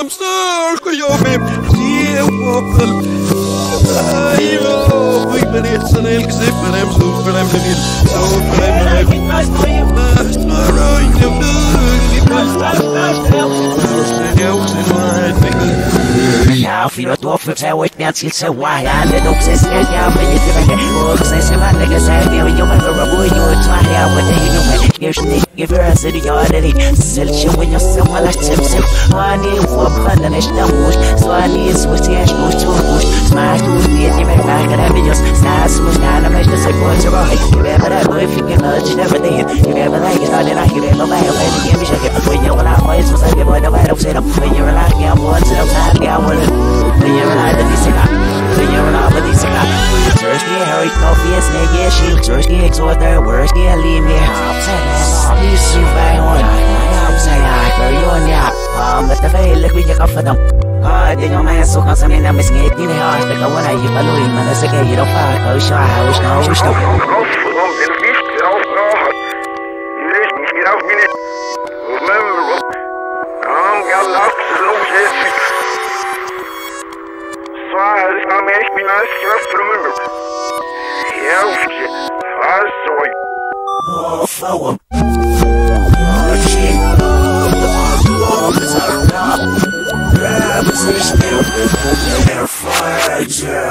I'm sorry, yo, Ja, for say what that's it's a why I let up says yeah yeah but you. give a oh say say my nigga say me you my girl boy you it's my hair what the you know you should give her a city already sell you when you're so well tip so I need for fun and it's no much so I need switch the ash no too much smash to the end back at every just stars was not a measure say boy to right you ever that boy if you can nudge never there you ever like it I did I hear it no matter when you give me shake it when you're not boys was like boy no matter say when you're like yeah boy to the time yeah well when you're alive, but this when you're alive, but this Church get Harry Coffee, yes, nigga, she church get exhort their words, get leave me out. You see, by one, I'm saying, I heard you on. Um, but the veil, look, we get off of them. Ah, din yung mga sukan sa mga namis ngit ni ha, daga wala yung paluin man sa kay iro pa, ko siya, wish na wish Anlamayış binası yaptırılır. Yavşi, asoy. Flower. Yeah.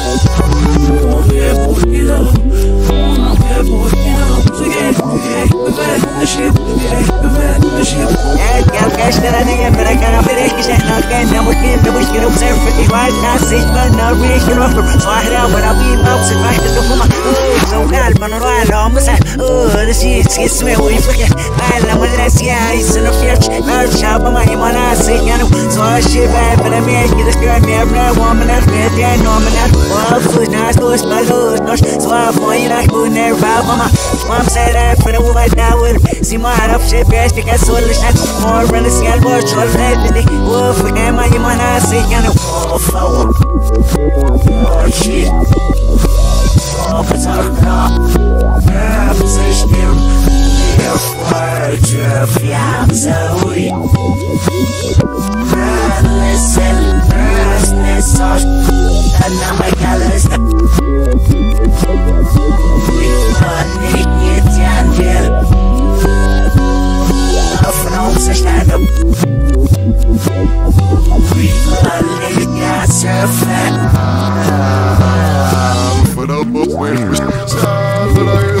kiss me, who you fucking I love my last year, it's in the future Now it's up on my human, I say, you know So I shit bad, but I'm here, you just got me, I'm not warm enough, man, yeah, no, I'm not Well, food, not those, but those, no So I want you like food, never vibe, mama Mom said that, for the woman, I will See my heart up, shit, bitch, because all the shit More run the scale, more troll, flat, lily Woof, and my human, I say, you know Oh, fuck Oh, shit Oh, it's hard, nah Yeah, I'm saying, Ich jetzt an dir. Auf Raum stand Alle Gasse But up up where Sad but I have a wheeler real Snick like me Yes, eu vou ajudar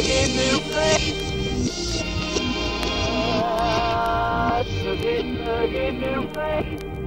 Give me away.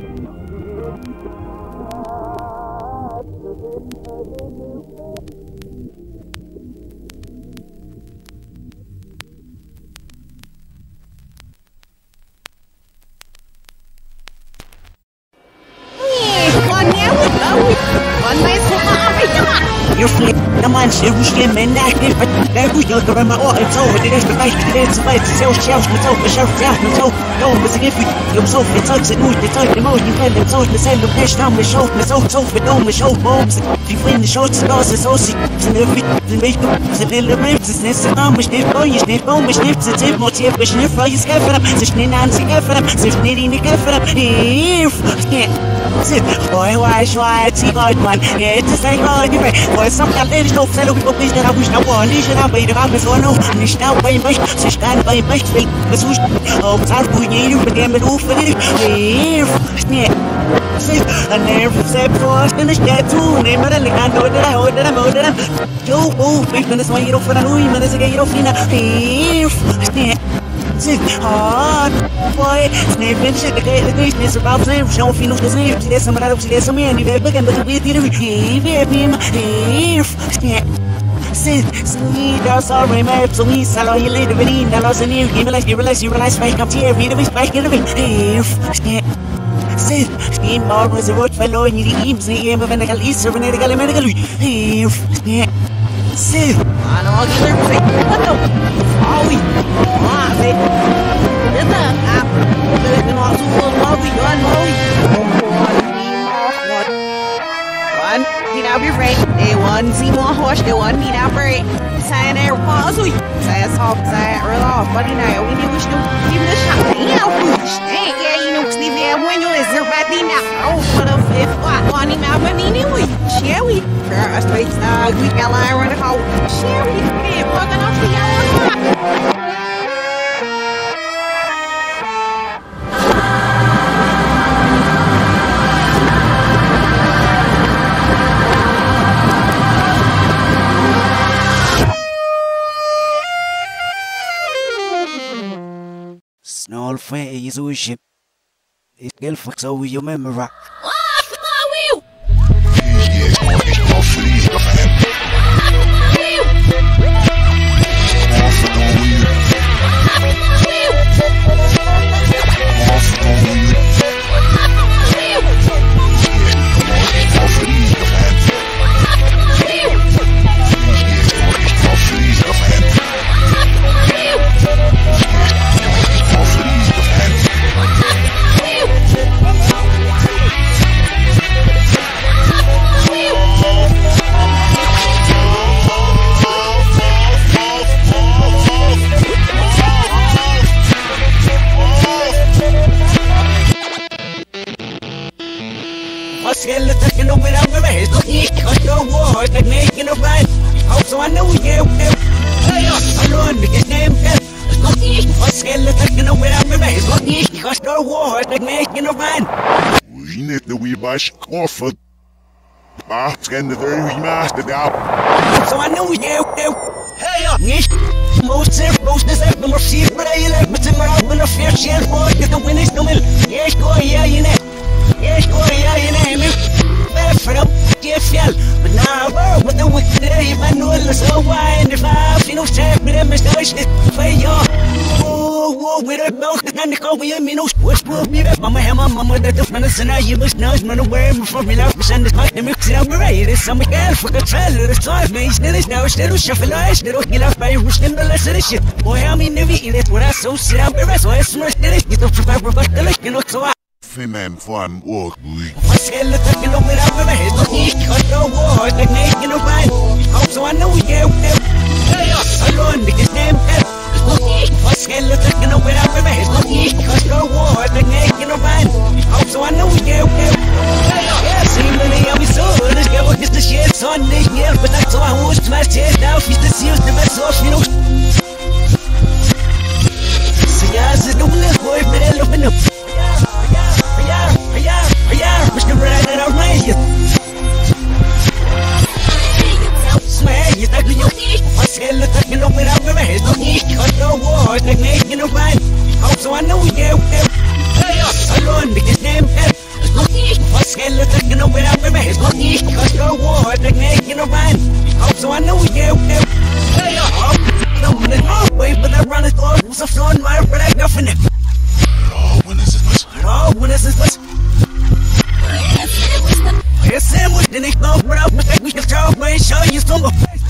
Jerusalem and I live. That we are the my oil, so it is the right, it's right, so shelf, so shelf, so shelf, so كيف يوم صوف يتصل سنوش يتصل يموت يكلم صوت نسلم ليش نعم الشوط نصوت صوت بدوم الشوط مومس في فين الشوط سكاس سوسي سنفي سنبيك سنبيل الريبس سنسقام مش نفقو مش نفقو مش نفس تيب موتيف مش نفقو يسكفرم سشني نانسي كفرم سشني ريني كفرم إيف Sit, boy, why should see God man? It's a say God, you Boy, some got ladies don't fellow people, please, that I wish I won. Nicht da bei der Rabe so no, nicht da bei mich, sich kann bei mich, will, was ich, oh, wenn ich, hier, nee. Sit, and never said for us, and it's dead too. Name and I know that I hold that I'm that I'm. Joe, oh, man, it's why you don't for the new, man, it's a gay, you don't feel that. Sit, hard, boy, sniffing shit, the the gay, it's about same, show feel the same, there's some other, there's some man, you're big and the way to receive it, him, here, nee. Sit, sweet, that's all remember, so me, salo, you later, but in, I lost a new, you realize, you realize, you realize, spike up here, read it, spike it, here, nee. Sit, skin more was a word fellow, and you eat, see him, and I least, and I got a medical, here, nee. Sit, Ano, killer mo Ano? Awi. Awi. Ito. Ah. Talaga na ako sa Awi. Yan, Awi. One, meet up your friend. Day one, see more horse. Day one, meet up your Sign there, pause. Ui. Saya soft, saya real off. Buddy, now, we need to do. Give it a shot. Yeah, push. Hey, yeah, you know, Steve, yeah, when you is there, the now. Oh, what if, if, what, him out, but knew it. Shall we? First, we start, we got line around the call. Shall we? Fucking off the yellow. Snarl face, oh shit. It's girl fucks over your memory. What's bash koffer. Bart en de master daar. So I know you. Hey, uh, up, Nish. Most safe, most is number six, but I like, I'm out when a fair share for you. The win is coming. Yes, go, yeah, you know. Yes, go, yeah, you know. Better for them, get fell. But now, bro, with the wicked day, man, no, let's go wine. If I feel no safe, but I'm a station. Play your. Whoa, whoa, with a milk, and the coffee, and me no switch, will be that mama, hammer, mama, that the friend is an eye, you must know, man, away from me, love, send this back, and mix it up, right? It's some girl, for a trailer, it's five, man, still is now, still shuffle, I still get off by rush, and the less of this shit. Boy, I mean, never eat it, what I so sit out, the rest, so I smash it, you don't survive, but the lick, you know, so I. Fin en fan work. What's the hell that you know me up in my head? Don't eat, cut the war, the neck in the right. Oh, also, I know you. Hey, alone, niggas name. Hell that you know my head? Don't eat, cut the war, neck in the right. Also, I know you. Yeah, see, when they have me so, guy was just the shit, son, this year, but that's all I to my chest now. She's the seals, the best off, you know. See, I said, don't let I. Mr. Red and Array. Smash, you think you What's the hell you know me in head? Don't need to cut the war, the neck in the right. Also, I know you. Alone, niggas name. What's the that you know me in head? Don't need to cut the war, the neck in the right. Also, I know you. I'm gonna away, but I run it all. What's a phone, my red, I got it. Oh, when is it? Oh, when is this? Yes, sandwich, then they go right up with that. We can talk, man, show you some. Where's,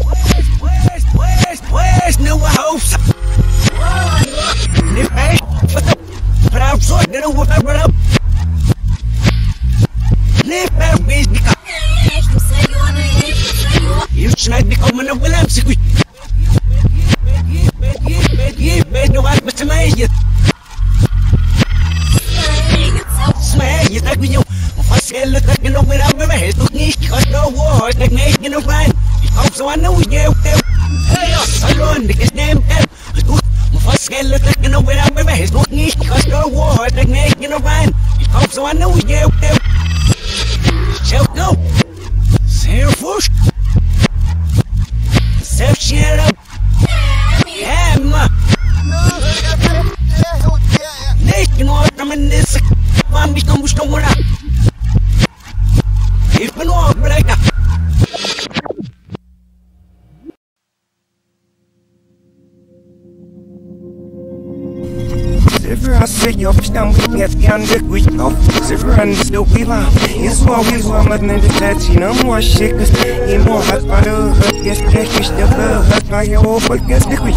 more shit, cause you more hot by the hook, yes, yes, you still love, hot by your old, but guess the quick.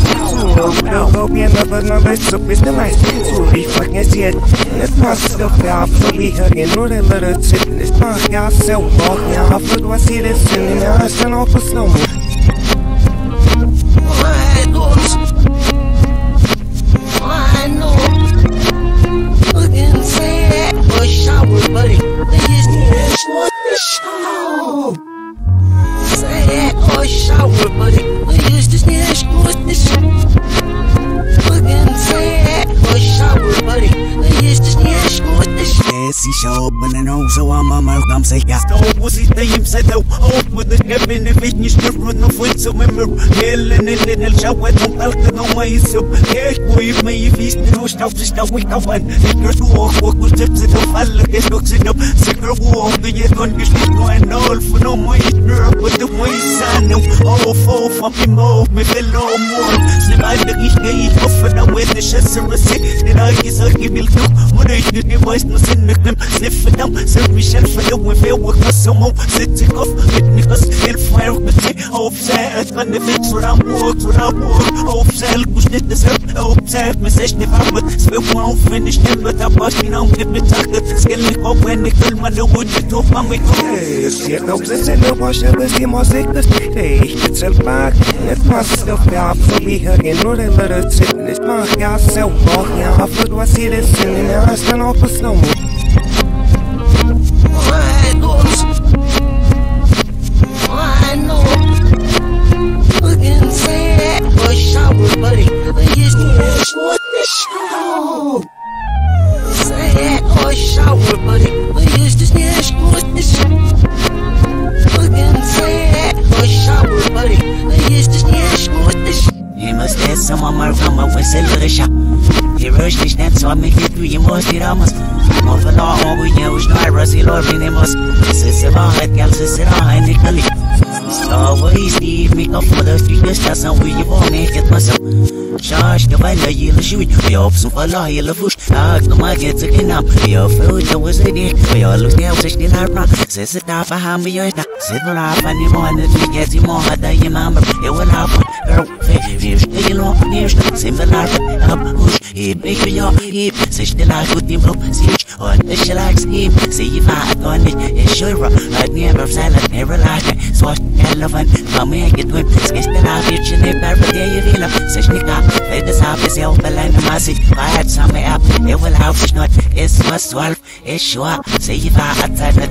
So, no, go be another number, so it's the light. So, we fucking see it. Let's not still fail, so we hugging, know that little tip. It's not y'all so walk, now I feel I see this, and now I stand off for slow mo. се я Столбусите им се дълбат Бъдеш гъби невижни щървано в лицемер Гелене ленел шауетом алкано майсъм Еко име и висни нощав се щавай каван Игръско ох локо сеп се дълфалът е шок се дъп Секръво ох да е тон гишлитно е нолф Но мой нърбата мой санел Оф оф ами мов ме вело мон Снимай да ги ще и хофа на уеде шесъръси Ненай ги сърги билтук Мунай да не вайс на синъкнем Снифъдам сърви шерфа да уем vi vil With mig som om Sætte op Mit niggas Helt fra of med det Optag At man er væk Så der mor Så der mor Optag Alt kunne snitte det selv Optag Men sæt det var med Spil mig om Finde snitte Med der bare Skin om Det med takket Skal mig op Men ikke vil man Det rundt Det tog mig med Jeg siger dog Sæt selv Jeg var selv Jeg siger mig sikkert Det er ikke til mig Let myself out For vi har endnu Det er det til Let mig Jeg selv Hvor jeg har fået Hvad siger det selv Jeg har stand op på snowmood a short shower. Say that for shower, buddy. They just need a short Look and say that for shower, buddy. They just need a short He must have someone more from a whistle of the shop. He rushed his net so I make it through you must be Ramos. More for law, all we know is not Rossi Lord Minimus. Sissy Bahat, Gal Sissy Raha, Nicolli. Star Way Steve, make up for the street, this that's how we you born, get myself. Charge the valla yellow shoot, we up some falla yellow fush. Ah, come on, get to get up. We are food, there was a all look which and him. Fish, fish, up, make me your hip, sich the life with him up, sich. On the shellax him, see if I on it. It's sure, I'd never silent, never like it. Swat, elephant, come here, get whip. Sketch the life, in it, but there you feel up. Sich nicht ab, fällt das ab, ist ja auch alleine massig. Freiheit, samme ab, it will have sich not. It's was zwölf, it's sure. See if I had time, it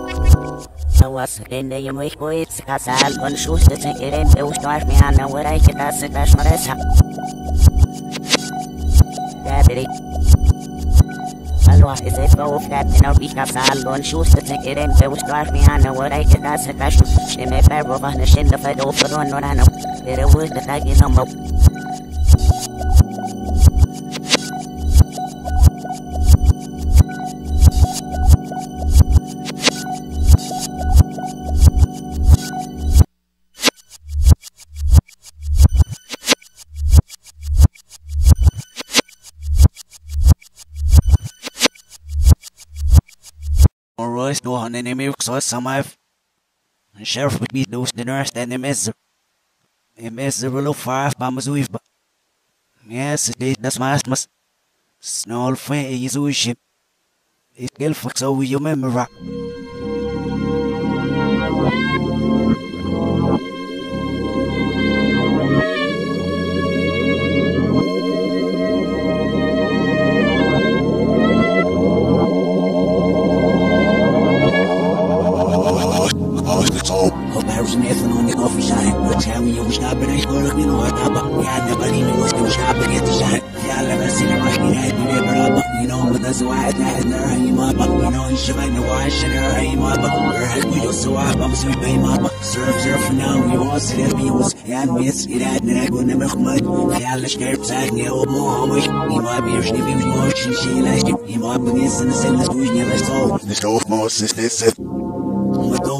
it in the start me on what I get that's it that's my resa Daddy Alwa is it go off that in a week casal con shoes to take it in the start me on what I get that's it that's She may bear over the shin of a door for one or another. There was the tag in number. Royce do han enemy så samma Sheriff would be those the nurse and is the rule five mamas we've Yes, it is that's my Snall fe is we ship It kill fuck so we remember how you was not better for looking or up. Yeah, nobody knew what's going to stop at the shine. Yeah, let us see the rock in head, you never up. You know, but that's why I had there, I'm up. You know, you should find the wash and her, I'm up. Her head, we just so up, I'm sweet,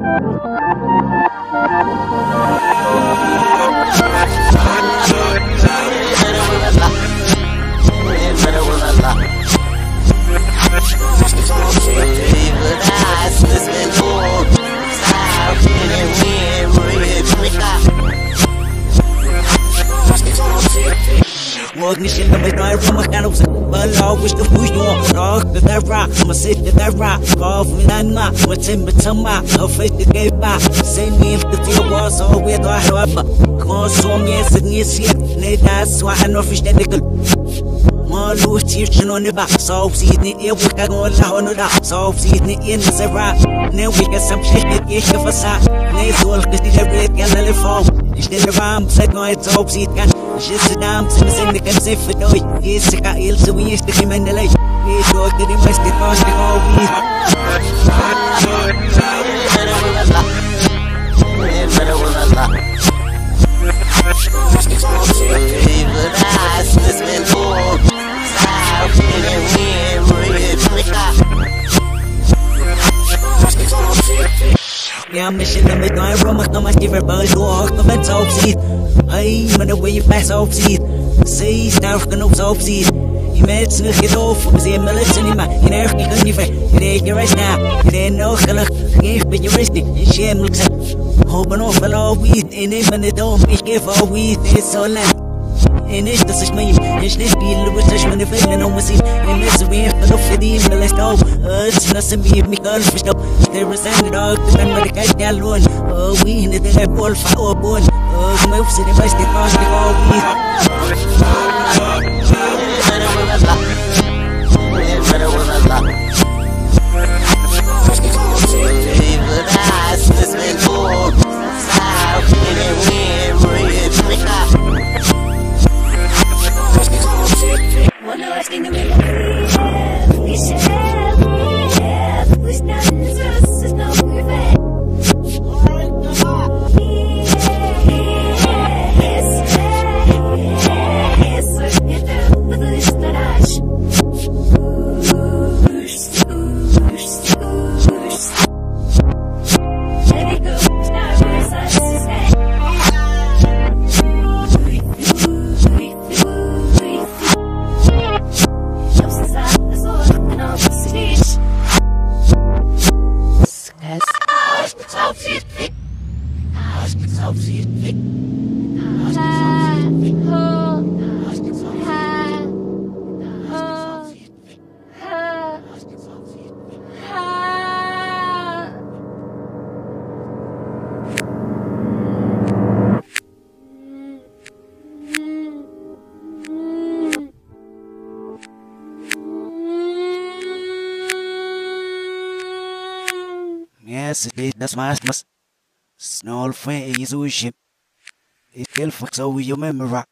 Thank you. Me shit, but I from a kind of I wish the who you want. Rock the that rock, I'ma sit the that rock. Off me and my, my timber to my, I'll face the gate back. Say me if the deal was all we thought, however. Come so me as it is yet. Nay, that's why I know fish that nickel. Malu teaching on the back, so the ear we can go on the so see the in the rock. Now we get some shit that get red and the fall. It's the ram, it's all see can. Just down to the same the can say for no. Yes, I got ill, so we used to him and the lake. We go to Yeah, I'm missing them, going from a much different bird, walk the fence off seat. Hey, man, the way you pass off seat. Say, start going off seat. Je met z'n gedoof, we zijn maar lessen niet maar. Je nergens niet kan niet ver. Je deed je rest na. Je deed nog geluk. Geef met je rest niet. Je shamelijk zijn. Hopen of wel al wiet. En ik ben het om. Ik geef al wiet. Het is zo viel was is mijn vrienden om zien en is weer van of die me les nou het is nas me me kan verstop there is and dog the man with the cat down loon oh we in the ball for oh bon oh my office the best the cost the all we One asking the middle That's smash us. Snow face وشب. It fuck so you remember.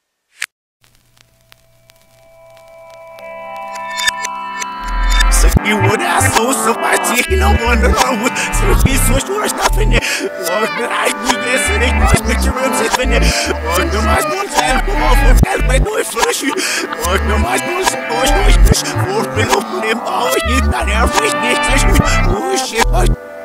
You would ask so somebody you know wonder wrong with to be so sure stopping it. Walk I do this and it was the current sipping it. Walk the my bones and come off of that by no flush you. Walk the my bones and push push push. Four men open all you got it.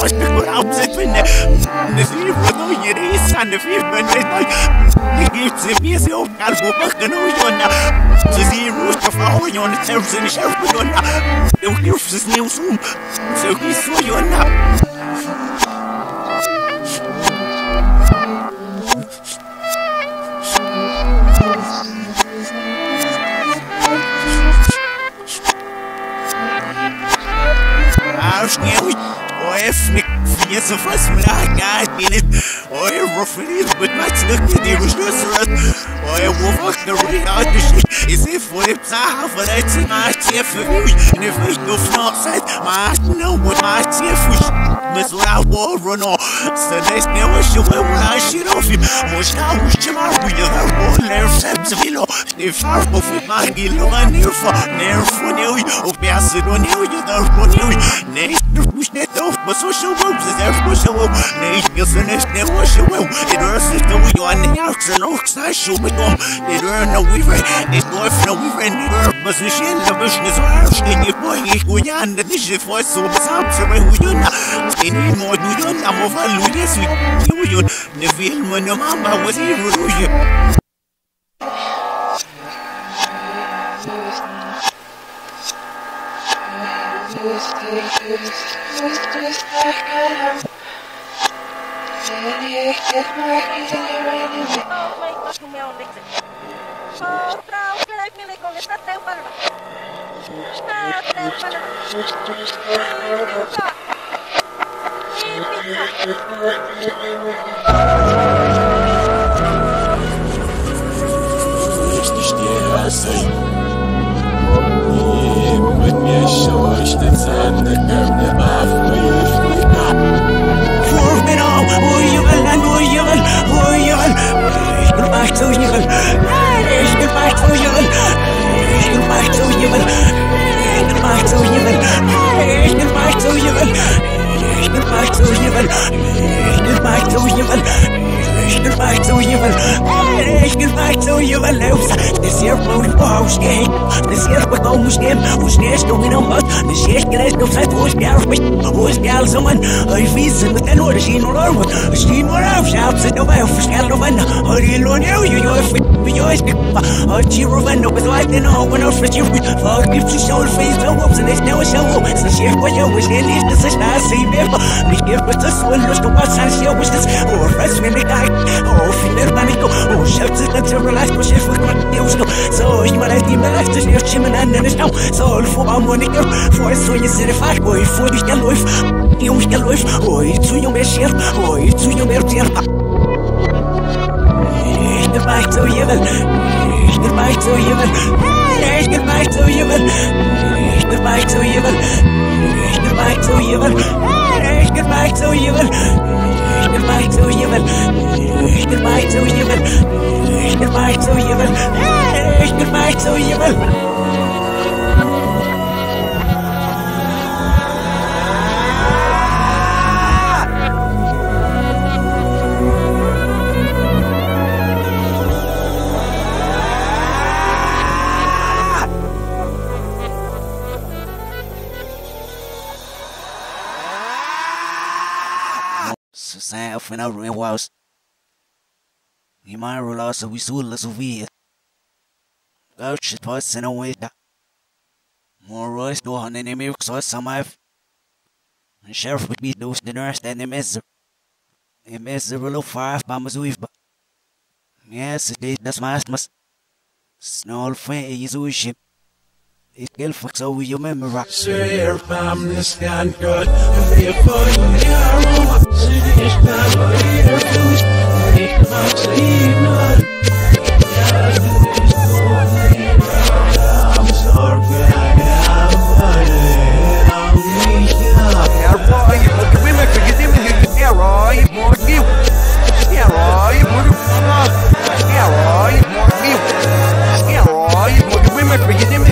Als ik maar op zit in de vier van hoe je reis aan de vier van de dag. Je geeft ze weer zo kan zo bakken hoe je na. Ze zien roos te vouwen, je na zelfs in de scherp je na. Je geeft ze sneeuw zo. Zo kies hoe je na. listening. يا سفرس من حق عادين ويا الرفريز بتمثلك دي مش نصرت ويا وفقنا وريعات مش يسيف ويبزعها فلا تسمعت يا فموش نفش نوف ناقصت معاك منوم معاك يا فوش مزرع ورنا سلسنا وشوي والعشي رافي مش نعوش جمعوي يغربوا نرفب زفيلو نفرقوا في ماجي لغة نرفع نرفو نوي وبيعزلو نوي يغربوا نوي نرفوش نتوف بس وشو بوبز that's what she will. You finish, that's what she. It earns this new you on the ox and ox, I shoot me off. It earned no weaver, it's north no weaver, and the earth position, the vision is harsh, and your boy is going on the dish for so much up to my Huyuna. Any more you don't, I'm over Lucas, we do you. The film when your mama was evil. Thank you. Estes dias é sem Miesiączny cenny pełny baw moich łyka Kurwy no, ujewel, ujewel, ujewel Kurwa chcą z niewel, Ești mai tu evil Ești mai tu evil Leusa The un po who's Desierto to ushkem Ushkesh to wino mot Nishesh kiresh to fat ushkel Ushkel zuman Ai vizin mit elor Shin olor mot Shin olor Shab se to bayo Ushkel no vanna Ari lon eu Yo yo fit Yo es ke pa Archi rovanna With light and all When our friends you. Fuck if you show face No ups And there's no show. So share what you. Wish And it's the such I see me Be here with us When you're still outside She wishes Or rest when they die ofiarami go Uszewcy zaczęło lać, bo się fakt nie uszną Coś ma lać, nie ma lać, coś nie oczymy na neneszną Sol fuła monitor, fuła słonie zryfać Oj, fuła nie lojf, ją nie lojf Oj, cują mnie sierp, oj, cują mnie sierpa Ich bin weit so jewel, ich bin weit so jewel Ich bin weit so jewel, ich bin weit so jewel Ich bin weit so jewel, ich bin weit so jewel Goodbye, so evil. Goodbye, to evil. finauri ya waasi imaro lasa wisula suvia gauche twase na weta moros dohane ne mirk so samaf sheriff would be those the nurse and the messer the messer will five mamas with yes it is that's my snow fair is wishing fun week. We get the shell out. There's another because I love it. We keep it in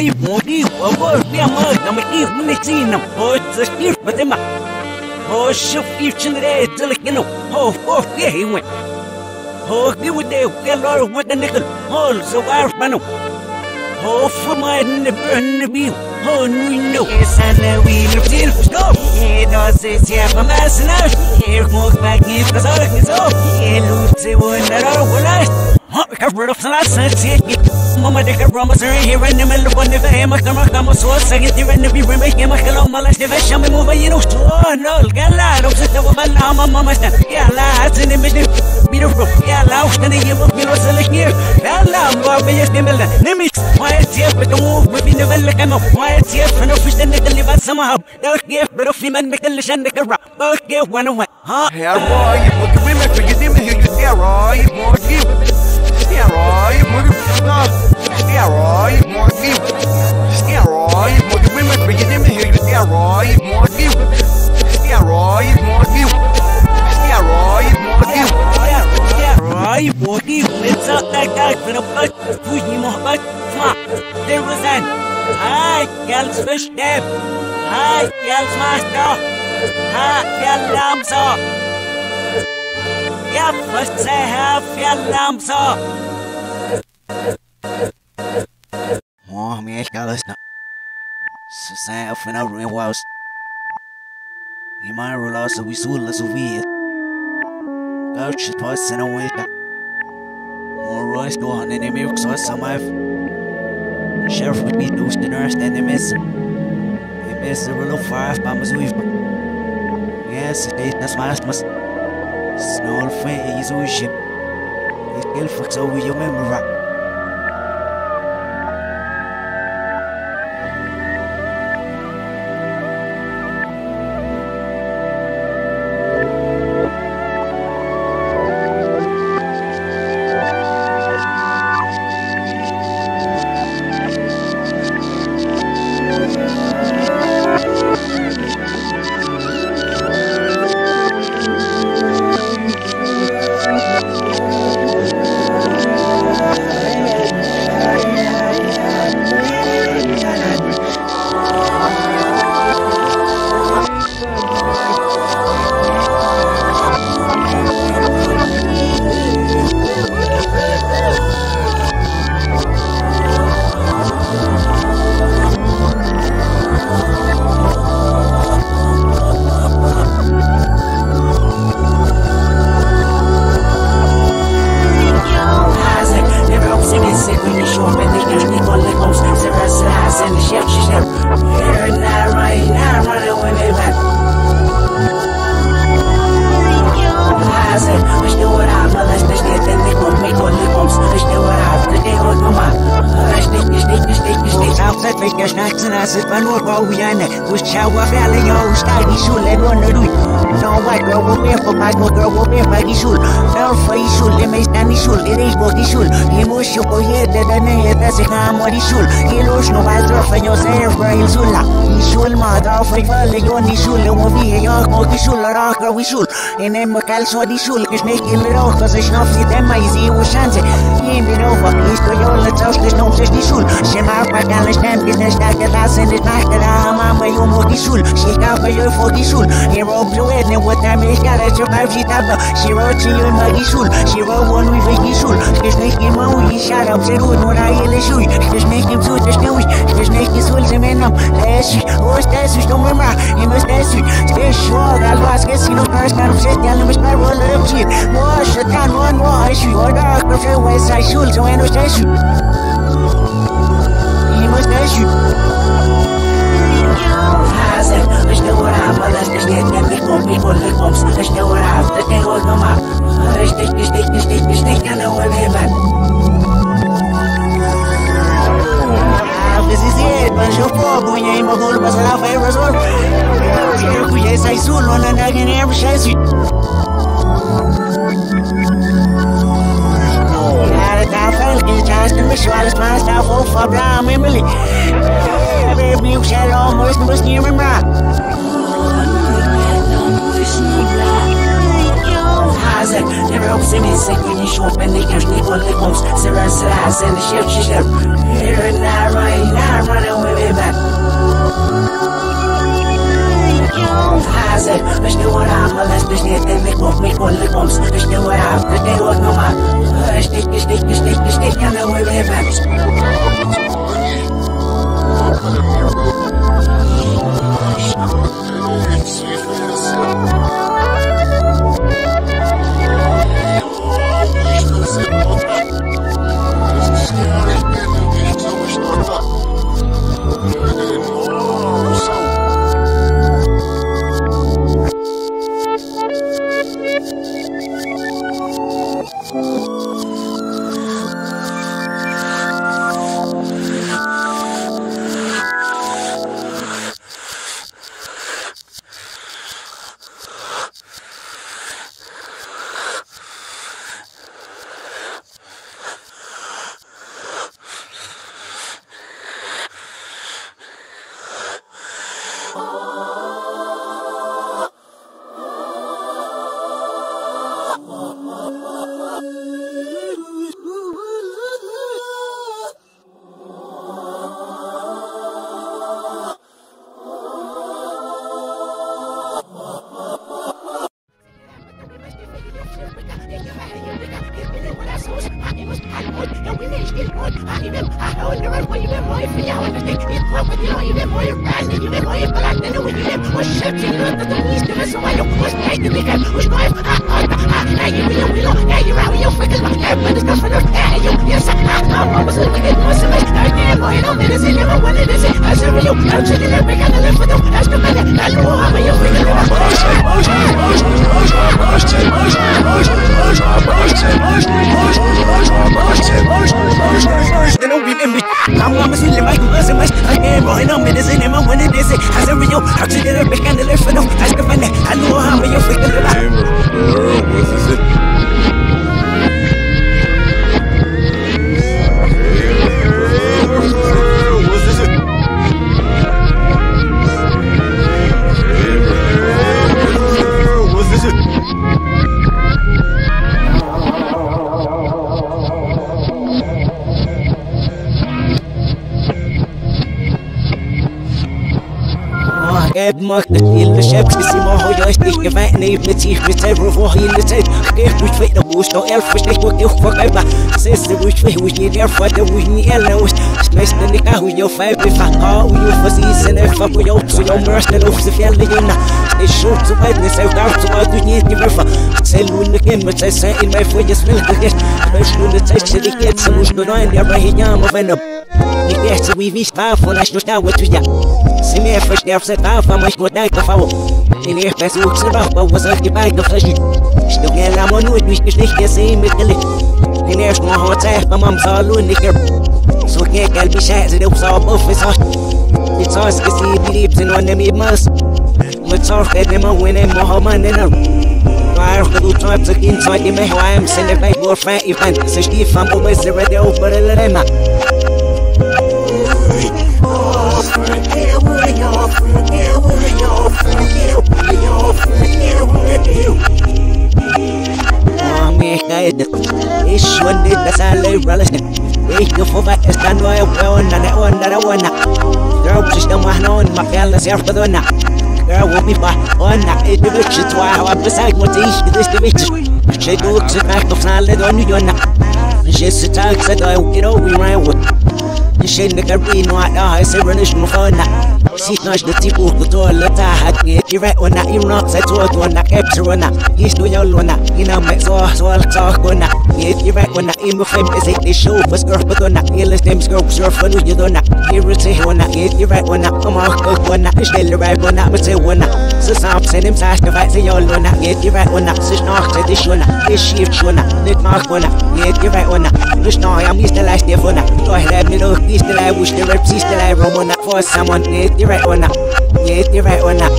remaking my hello, my last of a shame, move, you know, oh, no, get loud, I'm just over my mama, mama, yeah, lads in the middle, beautiful, yeah, loud, and you will be lost in the here. Yeah, loud, but we just nimble, limits, why it's here, but the move, we be never like I'm why it's here, for no fish, and they deliver give, but if you look at here. You. Me make a lesson dick around. But yeah, right, more you. Women, here. Yeah, right, more. Yeah, right, more say half lamsa. Oh, me, ich alles na. Så sagde jeg, finder du en was. I mig ruller så vi suller så vi. Gauch på sen og vita. Og Royce går han inn i mjuk så som jeg. Sheriff would be loose the nurse and they miss. They miss the rule of five by Mazuiva. Yes, it is that's my mas. Snow fan is a ship. It kill fucks over your memory. Valley, on the and will be a young or we. And then Makal Swadi Shul, is making it off, because it's not for them, I see was Shanty. He ain't been over, he's to your little house, there's no such Shul. Shema, Pagala, Stamp, business, that the last in his back, that I'm my own Moki Shul. She got for your 40 Shul. He wrote to it, and what time is got at your five feet up. She wrote to you in Maggie Shul. She wrote one with Vicky Shul. She's making my he shot up, said, Wood, what I hear, Shui. She's making two, there's no She's making souls, and men up. That's you, what's that? You don't remember. You must that's you. Stay sure, that was guessing the first time, said, Tell him it's my roll of cheap. Wash the town, one more issue. Or dark, or fair west side shul, so I know that's you. He must that's you. Hazard, there's no what I'm, let's just get I'm, the day will come up. There's stick, there's stick, there's stick, there's stick, I know where they're at. This is it, mas eu fogo e aí bagulho mas lá vai resolver. Eu conheço aí sul, não anda aqui nem a chance. Cara, tá falando que já está me chorando, mas tá fofa pra mim, Emily. Baby, you shall almost must you remember. Hazard, never see me sick when you show up and they can sleep on the coast. Sarah Sarah and the ship, she said, Here and now, right now, running with me back. What I'm a less business, they make up me on the coast. Still what I'm, my. The way we back. Ille skepsisimo hojoisti ja väini ypneti ypneti ruvo hillete ke which way the bush no elf which take what you fuck over says the which way which need there for the which need ella which space the nika who you five if I call you for season if I put you so your mercy no se fjäll igen det short to witness out out to what you need give for say lun again but I say in my for just will get but lun the touch the get so much no in there by him of venom. dessa we vi spa for nas no tá outro Jeszcze ujwiśwał, folaś już dało drzwia Symie feśnie wsetał, a moś głodna i kofało I niech bez łuk trzymał, bo łozach nie baj do fleśni get na monu, dziś już niech nie zymy tyle I niech mu hoce, bo mam zalu nikier Sukie kalbi się, zrył psa, bufy sa I co z kisi bilip, synonym i mas My co wtedy ma łyny, moho manenar fire for the time to inside the man who I am sending back more fat event. Since she from over zero, they'll put Ish one did the sale relish Ich gefuwa ist dann neue Weona ne ona ne ona Girl just don't want no ma fella sehr verdona Girl will be fine ona it the bitch it's why I beside what ich this the bitch She back you a I get over right with Shane the Carino at the high Serenish Mufana. See, nós do tipo que tô lá tá aqui. E vai ona, e não sai tua dona, é trona. Isto é luna, e não mais só, só só cona. E vai ona, e meu fame is it show, mas girl, but dona. E eles têm girl, surf, no you dona. E rute ona, e vai ona, uma coca ona. Stelle vai ona, mas é ona. Se sabe, se nem sabe que vai ser eu luna. E vai ona, se não se deixa ona. E shift shona, net mark ona. Vai ona, não não, eu me estelai stefona. Tô help me do, estelai, wish the rep, estelai, romona. For someone, e the right one now. Yeah, the right now.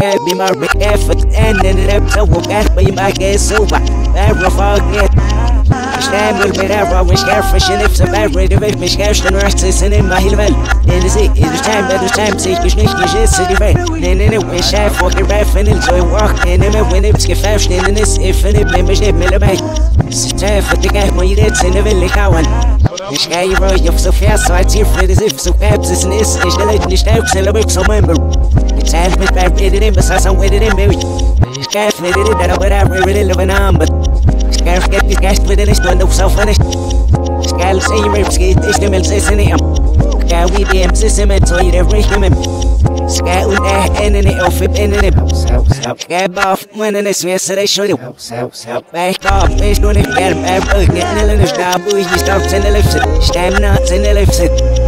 Yeah, be my effort and then up to walk out, you might get sober. Never forget. Stem will be there, we scare fish and if the bad ready to make me scare the rest is in my hill. Then is it, it's time, but the time, take your sneak, you just sit right. Then in it, we share for the ref and enjoy walk. And then when it's get fast, then this, if any members, they mill away. Sit there for the guy, when it's in the village, Cowan. Ich gehe über, ich hab so fährst, so als ihr Friede ist, so Peps ist, ist, ich stelle nicht auf, celebrate so member. It's half mit bad ready in, but I'm with it in, baby. Ich gehe für it, that I'm whatever, really living on, but. Ich gehe für die Gast mit den Stunden auf so finished.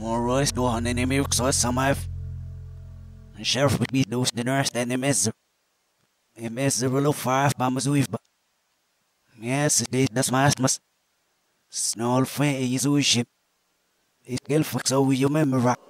af så over la ma wo. Så vi shit no fama vi er i beba. Ras vi afsch to something for kan aš få forget mo. Wo ich så var for svats det det. Åh,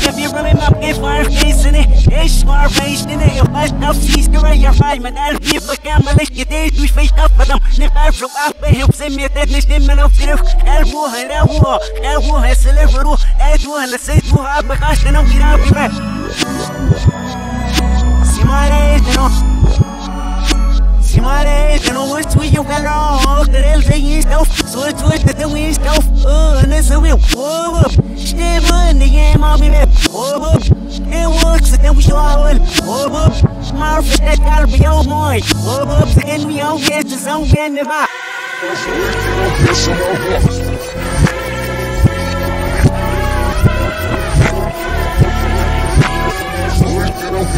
I get it right if get you I'll man a a get if I I if a if a I I right a I if really not give fire face in it, it's more face in it. You must not see the way you're fine, and I'll be for camera. You did, we face up for them. If I from up, I help send me that next in of the El war, El war, El war, El celebrity, El war, let's say to have a cast and I'll get out of it. See my days, you know. Simare, que no es tuyo, calor, que el rey es tough, so it's what the thing is tough, uh, and it's a real, whoa, step on the game, I'll be there, whoa, it works, and then we show all, whoa, Marvin, that gotta be your boy, whoa, and we all get to some kind of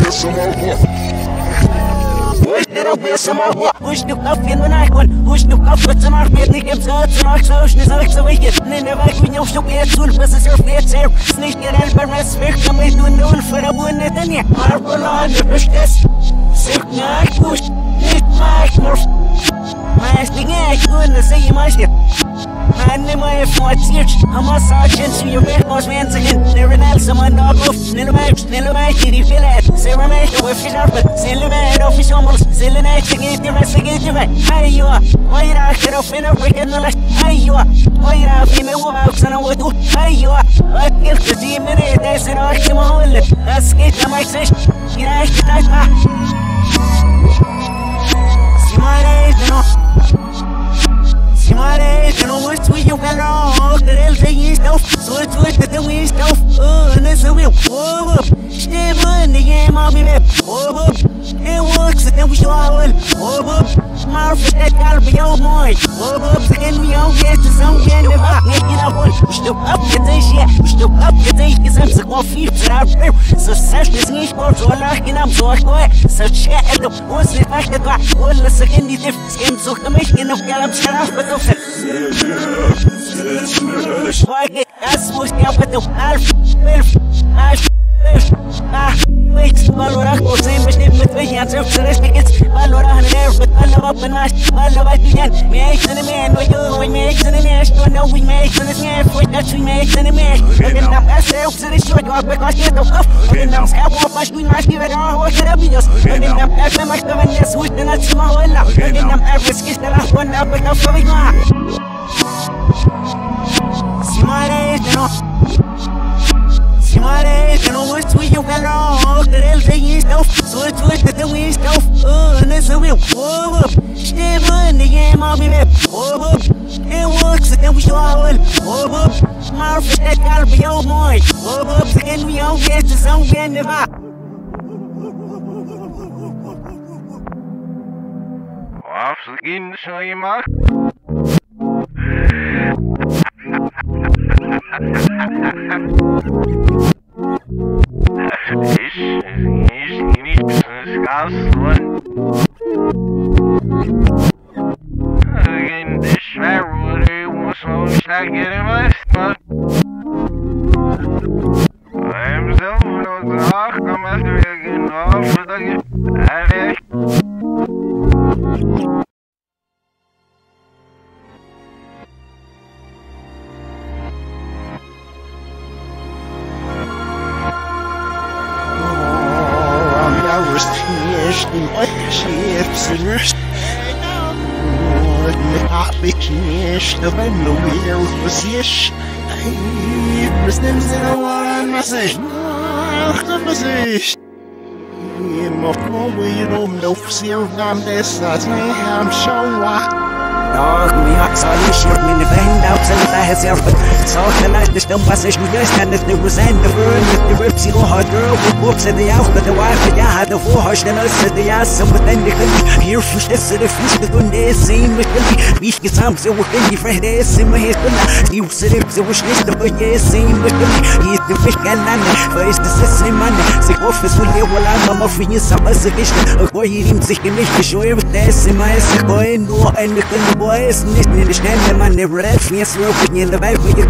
Yes, I'm a horse. Yes, I'm a horse. Hush nu kaf in mijn eigen, hush nu kaf met zijn arm, ik heb zo het maar zo is. Nee, nee, wij kunnen jou zo weer zoel, was het zo weer zeer. Sneak bij mij sfeer, kan mij doen nul voor de wonen dan ja. Maar belang de bestes. Zeg naar hush, niet maar knors. Maar is niet echt goed, dan zeg je maar shit. Man, my fortich, I'm a sergeant your bed was once again. And else, I'm a dog off. Nil match, nil match, did you feel it? Sarah match, with your sharp, silly bad off his humbles, get the rest against your Hey, you are, why you are, get off in a freaking knowledge. Hey, you are, why you are, be me walks and I would do. Hey, you are, I give the team in it, there's an arch in my hole. That's it, I'm like, say, you know, it's like, ah. Days, you know. Simare, que no vou tu eu quero que ele tem isto, sou tu que tem isto, oh, nesse meu povo, Steve, ninguém mal me vê, povo, eu vou que você tem um show, povo, mal feito é calma, eu morro, povo, você tem um milhão de decisão, que ele vai, que na rua, estou up, que tem shit, estou up, que tem que sempre se confia, será eu, sucesso nesse esporte, olha que não sou a coisa, se chat, eu vou se faz que vai, olha se quem diz, quem sou também, que não quero será, mas eu sei. Swag as was que eu teu alf, elf, alf, elf, ah, wait, valorar com sempre tem muito bem, já que você quer valorar nervo, but I love up and I up again. Make the man, we do, we make the man, so no we make the man, for that we make the man. Looking up ourselves to the short walk because you know, looking up scout walk, but we might give it all what it is. Looking up every much of an yes, with the nuts, my whole life. Looking up every skill that I want up, but no, so we go. Simare, que no. Simare, que no vou tu eu quero que ele tem isto, sou tu que tem isto, oh, nesse meu povo. Steve, ninguém mal me vê, povo. Eu vou que você tem um show, povo. Mal feito é calma, eu morro, povo. Você tem um milhão de decisão, vem levar. Afskin Scheimer. Ich, ich, nicht Gasland. In the shower, they want so I get in my stuff. I'm so no talk, I'm you don't know zero I'm this as I'm sure Dog me hot saw you shit me the bang out and I has your foot so can I just don't pass it just and it was end the burn with the rips you hard girl with books at the out but the wife yeah had the four hush then I said the ass and with then the here fish this the fish the gun they seen with the beef get some so with the friend they see my head but you said it so wish this the boy yeah seen with the he the fish can land first the same man sich office will you well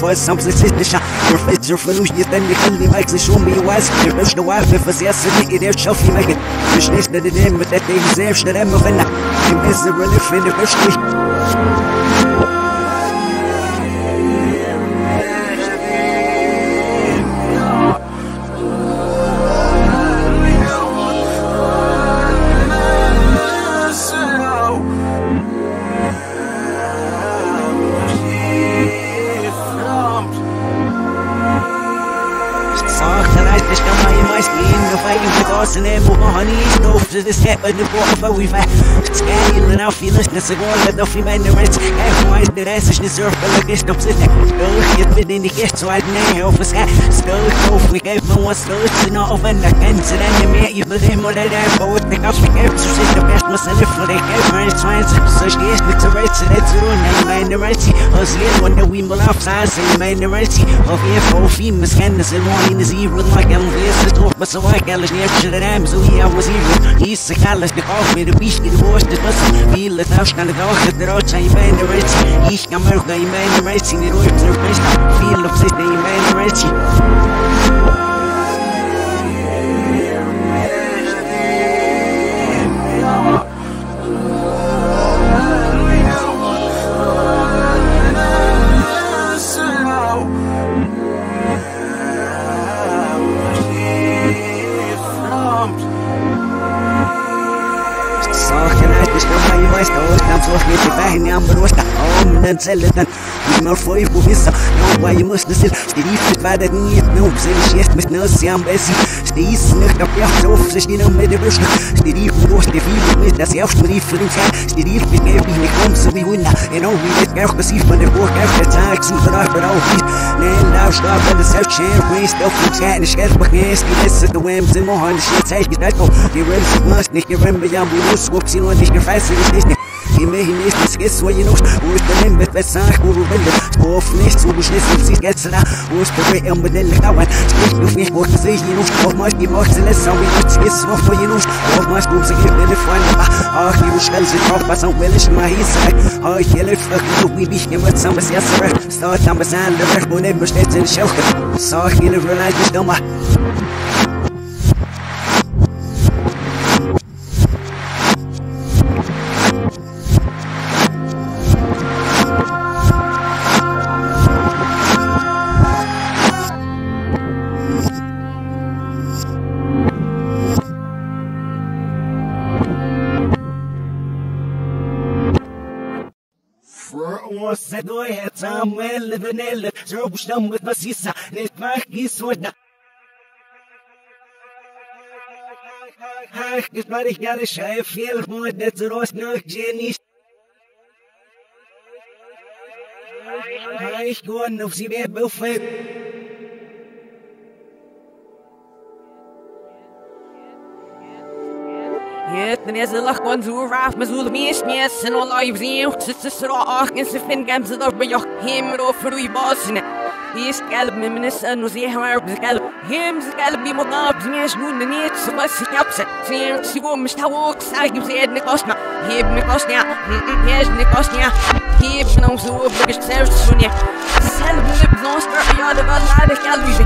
da one time aber mach ich da il doch schon wenn na mir ich will so sagen und dann im Schluss der Fight Master dann in den Ende this head, the boy, had scanning when I feel this, the one that the female the rest. Everyone the rest is the surf, but like this, no sit there. Still hit me in the get, so I didn't help us. Still go, we gave me one still to know of an against it, and you may you believe more than that, but with the cops, we gave to sit the best myself for the head, man, it's fine. So she is with the right to that zero, nine, man, the right. I was here when the we will outside, say, man, the right. Of here, four females, can the one in the zero, like here to talk, but so got near to the dam, so he I was here. He's a college, the the beach, the wash, the bus, feel the house, kind of go, the road, I man, the right. Ich die Ruhe zur Best, viel auf sich, die meine Reizi. Zellen, immer voll på vissa Jobba i muskelsil Skrivet värdet niet nog Sen kjeft med snös i ambesi Stis nökta pjaft Of se stina med det brusna Stirif med ås det filet med det självt med riffer en kär Stirif med gebi med kom så vi vinna En av vi vet gärka sifan det går gärka tag Som för att bra hit Nej lau stab eller sälj kär Waste of the chat Skär på knäs I lissa the whams in mohan Shit säg Nicht und nicht gefäßig Ist nicht nicht das Wo ist der Limit Wes sag wo du willst Hoff wo du schließt sich Gets da ist der Reh am Benelle Dauern Sprich du nicht du sich jinus Auf mal die Macht sie lässt Sau wie nichts Gess wo du jinus Auf mal du sie gibt Wille Freunde Ach die du schnell sie drauf Was auch will ich mal hier sein Ach ich ich frag Du wie mich immer zusammen Was erst recht Start am Besan Der Recht wo nicht besteht in Schauke Sag ich will ich nicht dummer manele, zrobisz nam od masisa, nie machki słodna. Ach, nicht mal ich gerne schei viel, muss nicht so raus nach Ich kann auf sie mehr befehlen. Hit is a luck one to raft Mazul Mish Yes and all I've seen Sits a rock and sipping gams of the Yock him off for we boss He's Galb Miminis and was the Harb Galb? قلب بي مضاب زميش نون نيت سبس يابس سير سيقو مش تاوك سايب زيد نقاشنا هيب نقاشنا هيج نقاشنا هيب نوزو بقش تسير سونيا سلب نبزونستر يا دبال هذا قلبي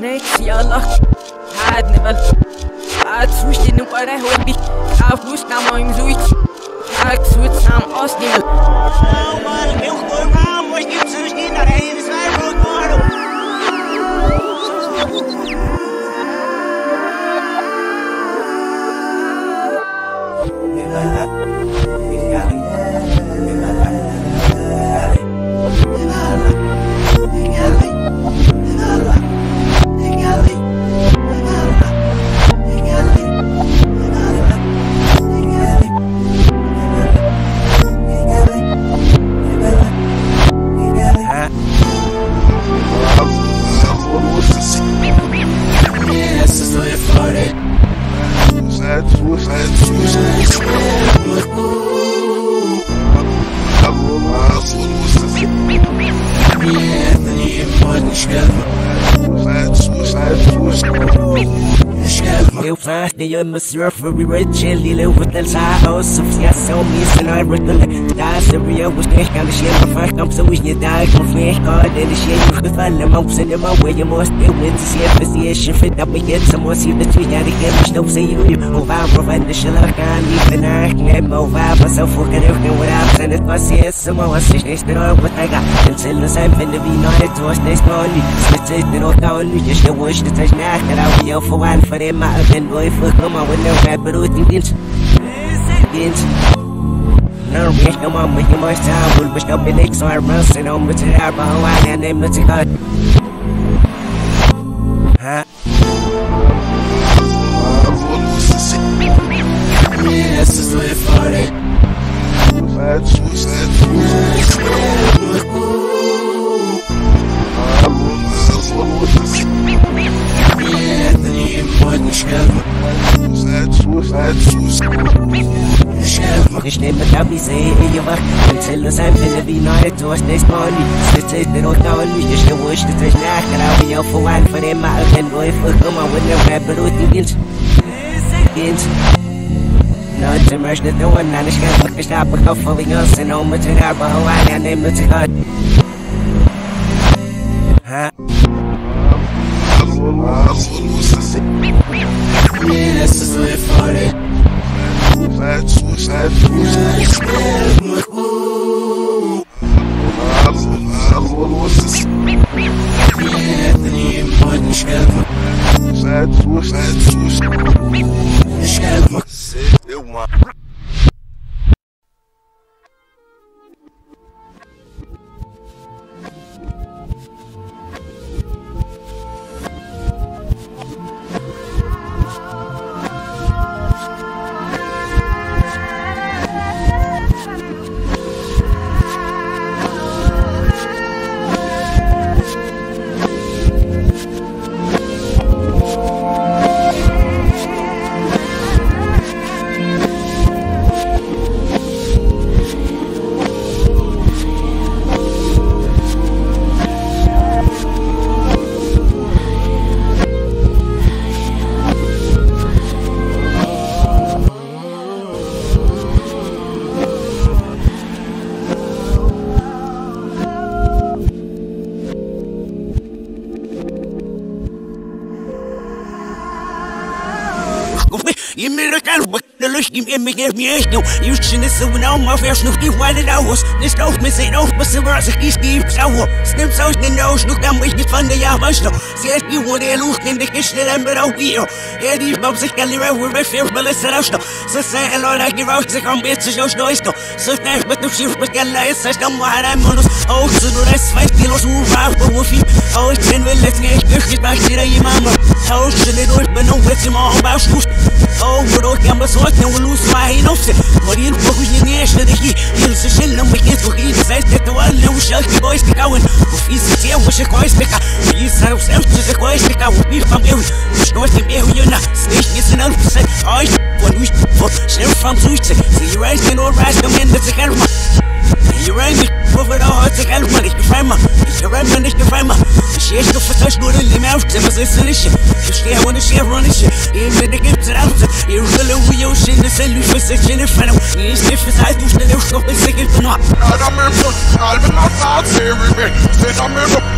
next, yalla Had never Had switched in the water, hold me I've pushed now my music Had switched, I'm lost in the Oh, what a milk my road model Yeah Monsieur very rich and dealing with the side So я so me and I read the die Syria was the kind of shit. I fuck so we need die from me hard and the shit you could find them. Out in my way you must be with the see if the shit fit up again some more. See the tweet that again which don't say you oh vibe from the shit I can't even I can't move vibe so fuck it if you what I'm saying it was yes some more. Shit is been on what I got. Until the same been to be not it was this only spit it no down you just wish to touch now that I will for one for them. I've been boy for come on with no pero didn't. Didn't. Now we my money, time, we'll next, our months, and I'm with her, but I'm not in hopefully us and on much and our bow I am in much the lush im im mir mir ich nu you should so now my first nu die weil it aus nicht auf mir sehen auf was sich ist die stimmt so in nose nu kann mich nicht von der ja was du sie ist wie wurde lucht in dich schnell am berau hier ja die bob sich kann lieber wir bei viel besser aus so sei hello like die raus sich am bitte so schnell ist so schnell mit du schiff mit kann ist das dann mal ein Modus auch so du das weiß die los war wo viel auch ich bin will jetzt nicht wirklich bei dir jemand auch schon durch bin und jetzt mal auf Oh, but okay, I'm a sort and we'll lose my ain't offset. What in fuck with your nation? The heat, you'll see shit, and we get to heat. Says that the one little shell, the boys pick out. If he's a tail, wish a coin pick out. He's out of self to the coin pick out. We from you, which knows the bear, you're not. Snake is an percent. Oh, what we for? Sheriff from Zuich. See you right, and all right, come in, that's a camera. You rang me, over the heart, take out money, you find my, you rang me, you find my. She is the first door in the mouth, there was a solution. You stay on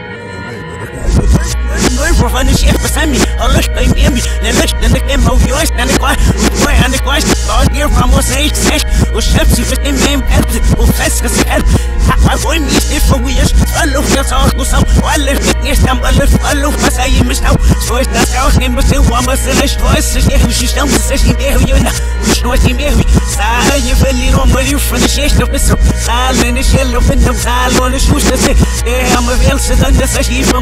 for fun, she beside me. A lush baby, me. Then lush, then the game of yours, then the quiet. Boy, and the quiet. All year from what's age, sash. What's up, she was the name, help it. Who fast, cause it help. I want me, if for years. I look your sauce, go some. I live it, yes, I'm a lift. I look, but I am missed out. So it's not out, name, but still one, but still, it's twice. She's there, she's down, she's there, you know. She's not in there. Say, you it on, but you från det kärsta med så Allen är käll och finna tal och det sjusta sig Det är med väl så den dessa skiva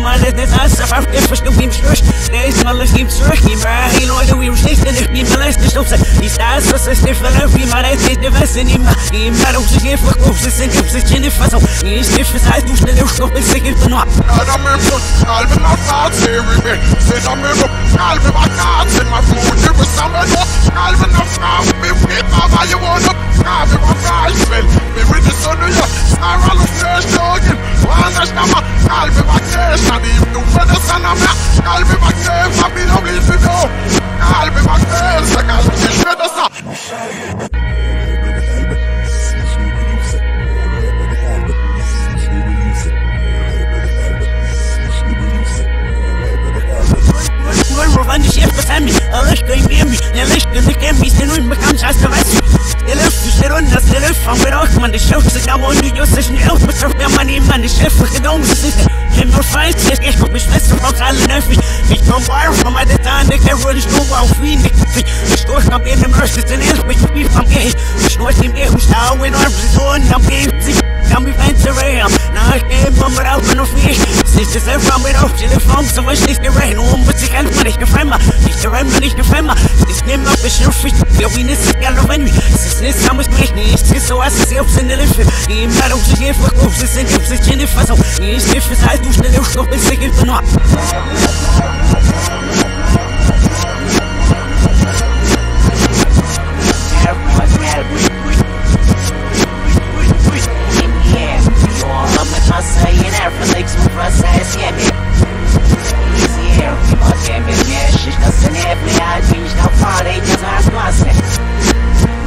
man det är alltså för det förstår vi störst Det är smalare skiv så i mig hela det vi rest det vi med läst så så i stas så så det för vi med det det väsen i mig i mig också ge för också sen det så känner fast i det för sig du snäller och stopp säkert på något Alla med på Alven har fått se mig Sätta mig på Alven har fått se mig Får du med samma då Alven har fått mig Skippa varje mån upp Alven har fått mig Vi vill inte så nya Snarare och förslagen Och annars när man Alven var knäsan I blodet och sanna med Alven var knäsan Vill ha blivit för då Alven var knäsan Alven till ködasa Run the ship beside me, a lish going near me, and lish the lick at me, then we become just the rest. Still if you sit on the still if I'm with off man, the show sit down on your session, else but your money man, the chef with the dome system. And no fight, yes, yes, but we stress from calling every. It's no wire from my time, they can really no wow, free Nick. The store come in the mercy, and it's with me from gay. The store team there who's now in arms, on, I'm being Now we went to Ram, now I can't bum it out for no fee. Sisters are from it off, till the phone, so much this the rain, um, but sie kann man nicht gefremmer, nicht der Rem, nicht gefremmer. Das nehmen wir bis schon fit, wir wie nicht so gerne wenn wir. Es ist nicht so, muss mich nicht, es ist so, als es selbst in der Lippe. Die Männer, um sich einfach auf, sie sind auf sich in der Fassung. Ich stehe für Zeit, du schnell, du stopp, bis ich in den Ort. High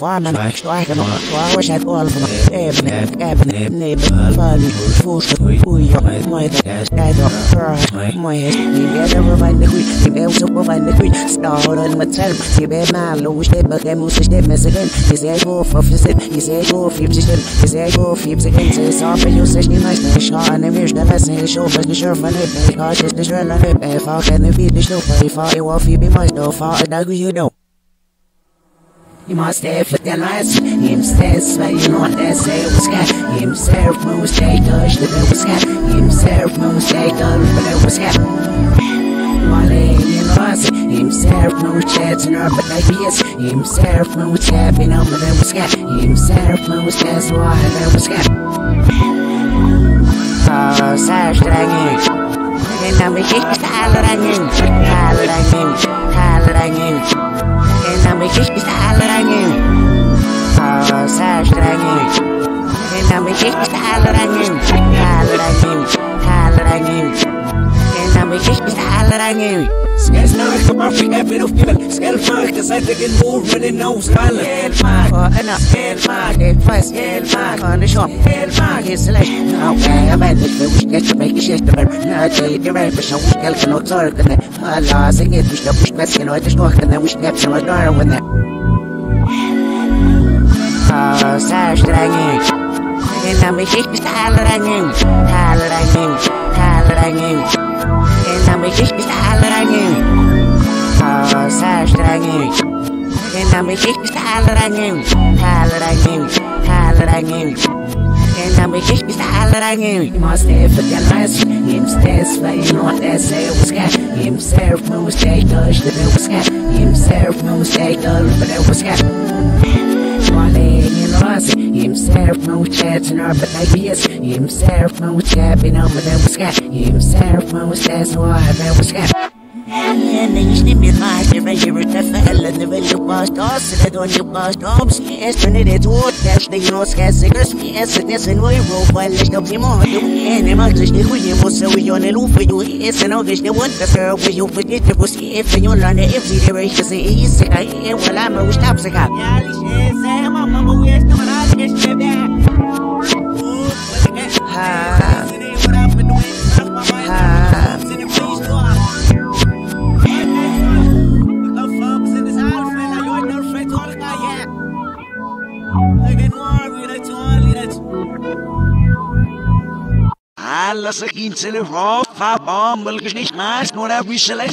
why you, I'm on, why wish I'd all from Ebony, ebony, neighbor, funny Fools, who you, my gas, I don't cry My head, you better rewind the quick You better rewind the quick Start on my time You better man, low step, then move step, mess again You say go for flip, you say go flip, you say go flip again Say sorry, you say you nice När jag är mer snälla sen jag kör fast ni kör för nu Jag har sett ni svälla nu Far kan ni vid ni slå för Far jag var förbi mig då Far dag you know You must have for the Him says where you know what they say was cat Himself moves they touch the was cat Himself moves they touch the cat Wale in lost Himself moves chats and up like this Himself moves happy number that was cat Himself moves that's why that was cat halrangin Halrangin Halrangin Ina mi kiki halrangin Skalrangi. Skalsnark, come off the epic of given. Skalmark, the side again move, running no skallar. Skelmark, och en skelmark, ett par skelmark, och en shop, skelmark, i slash. Okej, jag vet inte, vi ska inte mycket shit, men jag tror det är för så vi ska kunna torka det. Alla, så inget, vi ska push mäsken och inte ståka det, vi ska inte dra med det. Ah, så här strängig. Innan vi gick halrangen, halrangen, halrangen. Innan vi gick halrangen. Ah, så här strängig. Innan vi gick halrangen, halrangen, halrangen. Innan vi gick halrangen. Måste fördelas, himself, vad är något det säger vi ska. Himself, måste jag dörs, det vi ska. Himself, måste jag dörs, det vi ska. Swallowing loss himself no chance in our but ideas himself no chapping on the was got himself no says why that was got Nishni mi khashir vayir tafel and the value past us and on your past homes yes and it is what that's the nos casigers yes and yes and we roll while let's go him on you. and him actually the we must so we on the roof you yes and all this the one the girl we you forget the was if you learn if the race is easy I am well I'm a stop sig up yeah say mama we are not out this baby ha ha Alla sa kinsele raw fa bomb mulkes nicht mas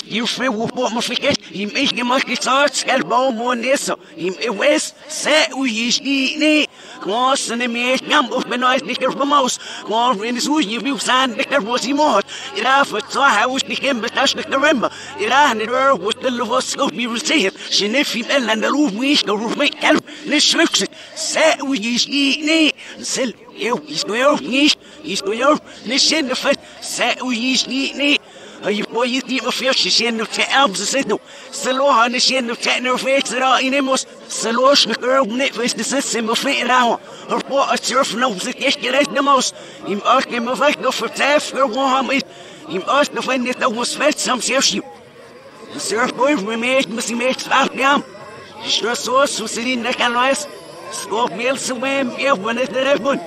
you fe wo po mo fiket im ich gemacht gesagt skel baum und eso im wes se u is ni Kwas in mir ngam auf mir neues nicht auf maus Kwas in es us you san nicht was im ort ira für so haus nicht im das nicht remember ira ne der was der was go mir receive schnif im ellen der ruf mich der ruf mich help nicht schlüchse se u ni ni sel Eu, isto eu, isto, isto eu, nescendo faz, se o isto ni ni. Aí foi isso que eu fiz, nescendo te elbs sendo. Se lo ha nescendo te no fez ra inemos. Se lo schme girl net fez de system of fit now. Her po a surf no se kes gerecht nemos. Im ach im weg no vertef für wo ham is. Im ach no wenn net was fest sam sehr The surf boy we made must he make stop down. Just so so sitting neck and rice. Skop mel swim, eu when it der bun.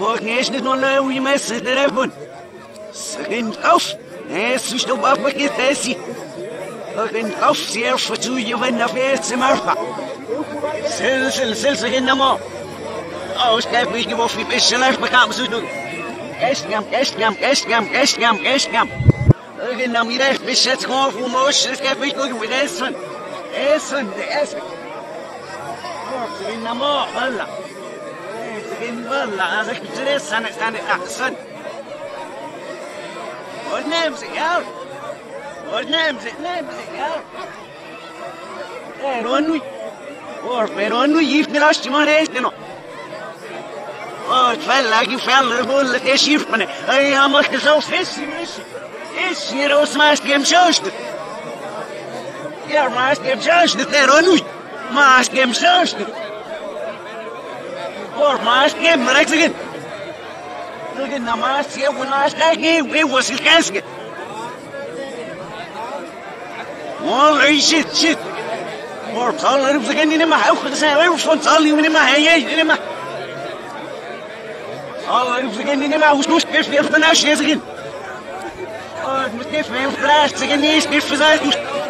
Morgen ist nicht nur eine wie Messe der Rebun. Sagen auf, es ist doch auf mich Tessi. Sagen auf, sie er verzu je wenn auf jetzt im Arfa. Sel sel sel sagen namo. Oh, schreib mich gewolf wie bisschen live bekam so du. Gestgam, gestgam, gestgam, gestgam, gestgam. Irgendwann mir recht bis jetzt kommen, wo muss, es gibt mich gut mit Essen. Essen, Essen. Sagen namo, Allah. in والله هذا كتير سنة سنة أحسن ونمزي يا ونمزي نمزي يا Peronu Or peronu yif nila stimare esteno Oh, tfella ki fella bulle te shifmane Ay amak so fessi messi Es hier os mas kem shost Ja, here when I start here, it was his casket. Holy shit, shit. Por talar of the gun in my house, the same from Tali in my hand, in my. All of the gun in my house, no space for the national again. Oh, it must be flash, again, if for that.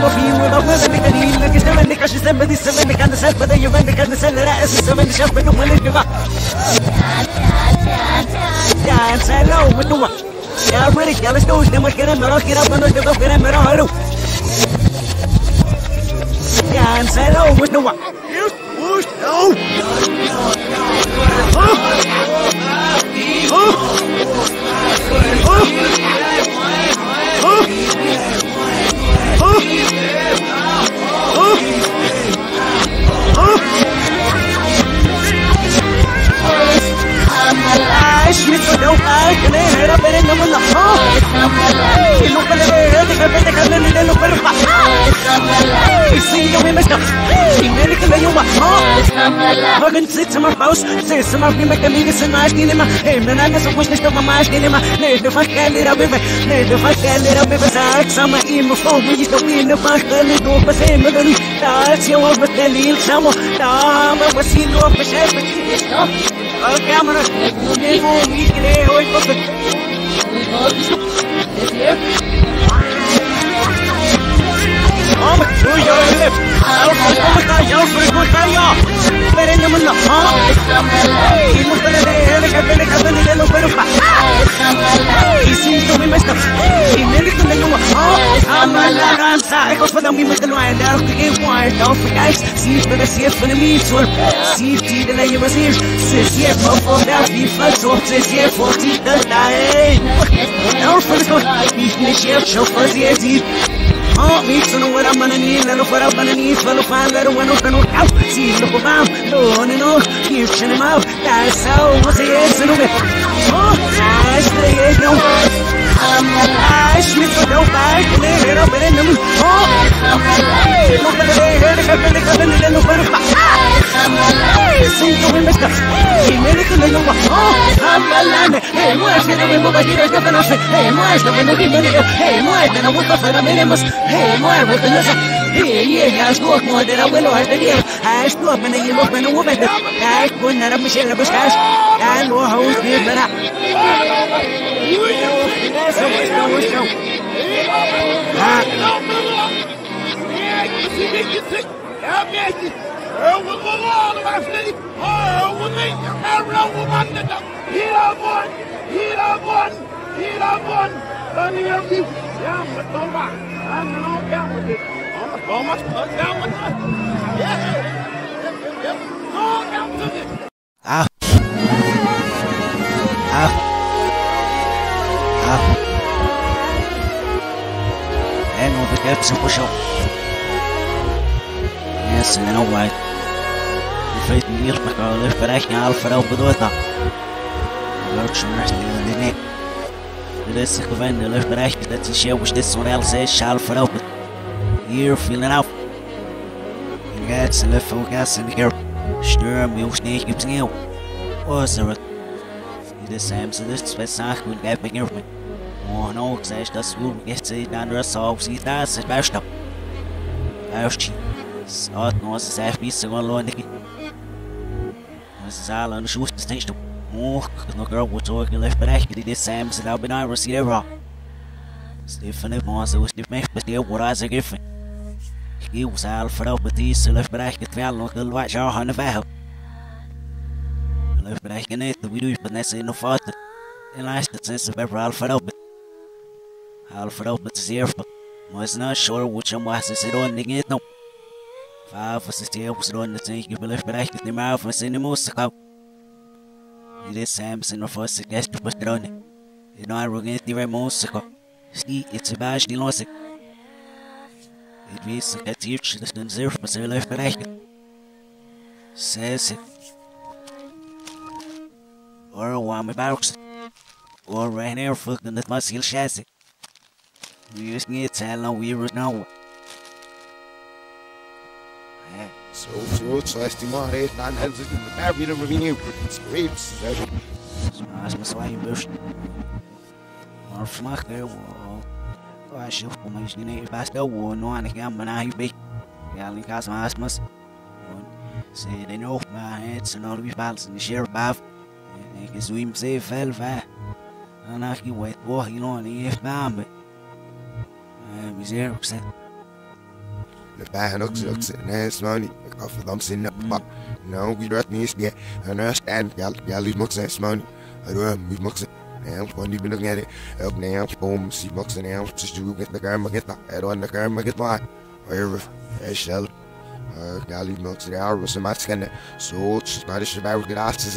should have pushed it, is it? Last time, what I is we might, last time, what I Ya, hello, menua. Ya, beri, ya, let's go. Nemos kira merah, kira panas, kita kira merah, haru. Ya, hello, menua. Yes, push, no. Oh. Oh. Oh. I'm alive naman ako Sino pala eh Tika ka na nila no pero pa Sino may mas na Sinili ka na yung ako Hagan sit sa mga house Sit sa mga prima kami sa mas kinima Eh manana sa push na sa mamas kinima Nede fa kalira bebe Nede fa kalira bebe Sa sama imo phone Mo yisto pina pa kalito pa sa magani Taas yung abot na lil sa mo Tama wasino pa siya Okay, I'm gonna Hindi mo umikili Hoy, pagod Ama, uy, yo, lip. Ama ka, yo, frigo tayo. Pero naman na, ha? Imo pala na eh, nagkabili ka ba nila pero pa? Ising to may mas na. Inili ko na yung ha? Ama laran sa ikaw pa lang may magdalwayan. Dahil tigay wire, don't forget. See for the see for the meat sword. See ti de la yung masir. Sis yeah, for for that be fun so sis yeah, for the. Now for the Ni chef, show for the Oh, mi sono ora manani, la no fara manani, fa lo fa la ro no no au. Si lo ko bam, no no no, ki chene no me. Oh, no. Mi so do bai, ne ne ro bere no. Oh, no pa de de ka de ka de no pa pa. Sinto me mesta. Si me de que no no. Oh, hablando. Eh, muestra no me mover, que no sé. Eh, muestra no me mover. Eh, muestra no bereiken, alfa op bedoeld dan. Lord, je merkt niet in de nek. Dit is gewoon de lucht bereiken, dat is jou, is dit zo'n heel zes, alfa op. Hier, feeling out. Ze lucht voor gas in keer. Sturm, je hoeft niet, je hebt sneeuw. Was er het? Dit is hem, ze dus twee zaken, ik heb me gegeven. Oh no, ik zei dat we echt zien dan de zo zie dat is best op. Eerst staat nog eens even bis gewoon loon dik. Was zal aan de shoot de stage. Oh, nog girl wat ook gelef bereik die dit Sam ze daar bijna receiver. Stefan het maar zo is niet meer bestel wat hij zegt. Ik was al vooral met die zelf bereik het wel Alfred zeerf. Mas não chora o mas se não ninguém não. Fava se tem um o sron de tem que pelas bereikt de maar van zijn música. E de Sam se não fosse gesto patrone. E não arrogante de música. Ski it's a bash de losse. E visse que tirch das den zeerf mas ele lef bereikt. Sesse. Or one me baux. Or ran air fucking that must heal chassis. Vi just need to tell we were now. So, so, so, estimare, dan hebben ze daar weer een revenue. Scripts, Mas mas vai bush. Or fmak there wo. Wa shuf ko mas ni ne basta wo no an ga mana hi be. Ya li kas mas mas. Se de no ma het se no vi fals ni share baf. Ik swim se fel va. Ana ki wet wo hi no ni if bambe. Miseer ook zijn. de bagen ook zo, nee, smaak niet. Ik ga verdampt zin op pak. Nou, wie dat niet is, ja. En dan stand, ja, ja, lief mag zijn, smaak niet. Hij doet hem, lief mag zijn. Nee, gewoon niet binnen gaan. Ook nee, boom, zie mag zijn, nee, ze doen het naar kamer, get naar. Hij doet naar kamer, get maar. Hij hij stel. Ja, lief mag zijn, ja, was een maat schende. Zo, het is maar de schwaar geraast, is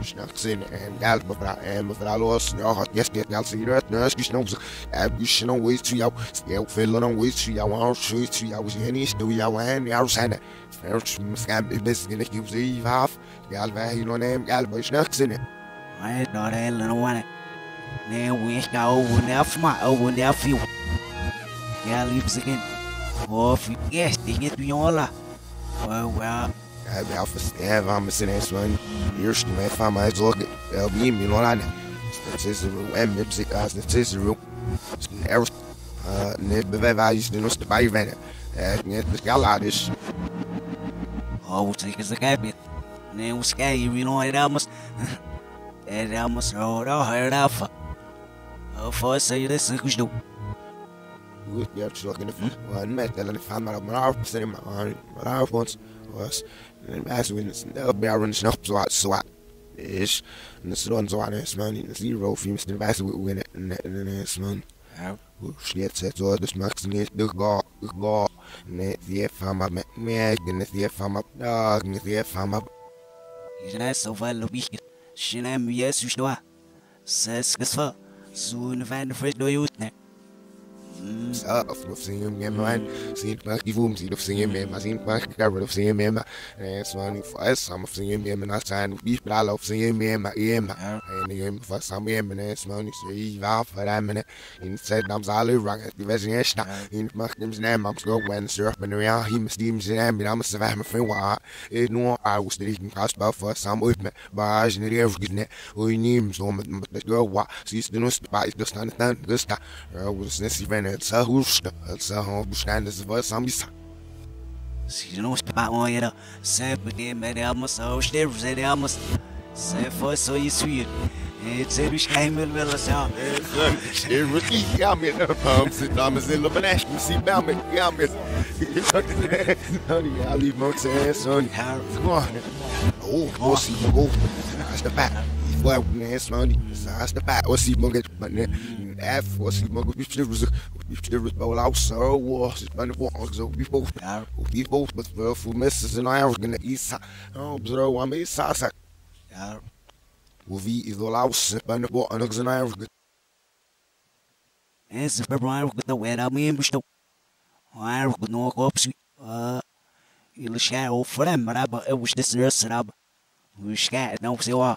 jag skilus, vi kan ha i fallu i sig eller då. Alltså, jag sa, you know, jag blir så här, i ser också. Stuff for them all read it from while on this sorry now we could look you need the body in it. I'm on the out for no what you. Snack sin and gal but I am but I lost no hot yes get gal see that nurse you know ab you should know ways to you. Yeah, feel on ways to you. I want to show to you. I was any still you and the outside. First scam business in the cubes eve half. Gal vai no name gal but snack sin it. I not a little one. Now we go over for my over for you. Yeah, leaves again. You yes, they get me all up. Well, well, Jag blir för snäv, han med sin hästvagn. Just nu är fan mig så jag blir min och han. Cicero, en med sig, alltså Cicero. Snäv. Ne bevävar just nu måste bara vända. Jag ska alla det. oh, take us a cabin. Now we sky, you know, it almost. It almost rolled all hard off. Oh, for say this, who's do? Jag försöker nu få en mätt eller fan man har haft sen man har man har haft once was en mass win det blir runt snabbt så att så att ish and the sun så att det man in zero films den bass win it and then it's man Ja. Slet sig så det smaks ner det går det går ne me så of man sin pak i vum sin of med man sin pak gar of med man es man for some of singen med man sign vi bra of med man em en em for some em men es man så i var for dem men in said nam zalu rang at division ist in mak dem nam am go when surf men ja him steam sin am am så var med for wa et nu I was the can cast about for some ba genere evgne i was nesi wenn så husk så har bestand det var som vi sagt Se não está on era. Sempre que me damos aos nervos, ele amos. Se for só isso aí. It's a bicho que me vela só. Det er rigtig gammel om sit dames i Lebanon, vi siger bare med gammel. Honey, jeg lige må tage sådan her. Come on. Boy, man, Sağ tepat o si mong ne F o si mong bir şey rızık bir şey rızık bol so was money. bu so bir bu we both but well for messes and I was gonna isa oh bro I'm isa sa ya bu vi is all out ben bu anık and I was Esse foi para o que era mesmo estou. A árvore não acopse. Ele chegou fora, maraba, eu os descer, será? Os caras não sei lá.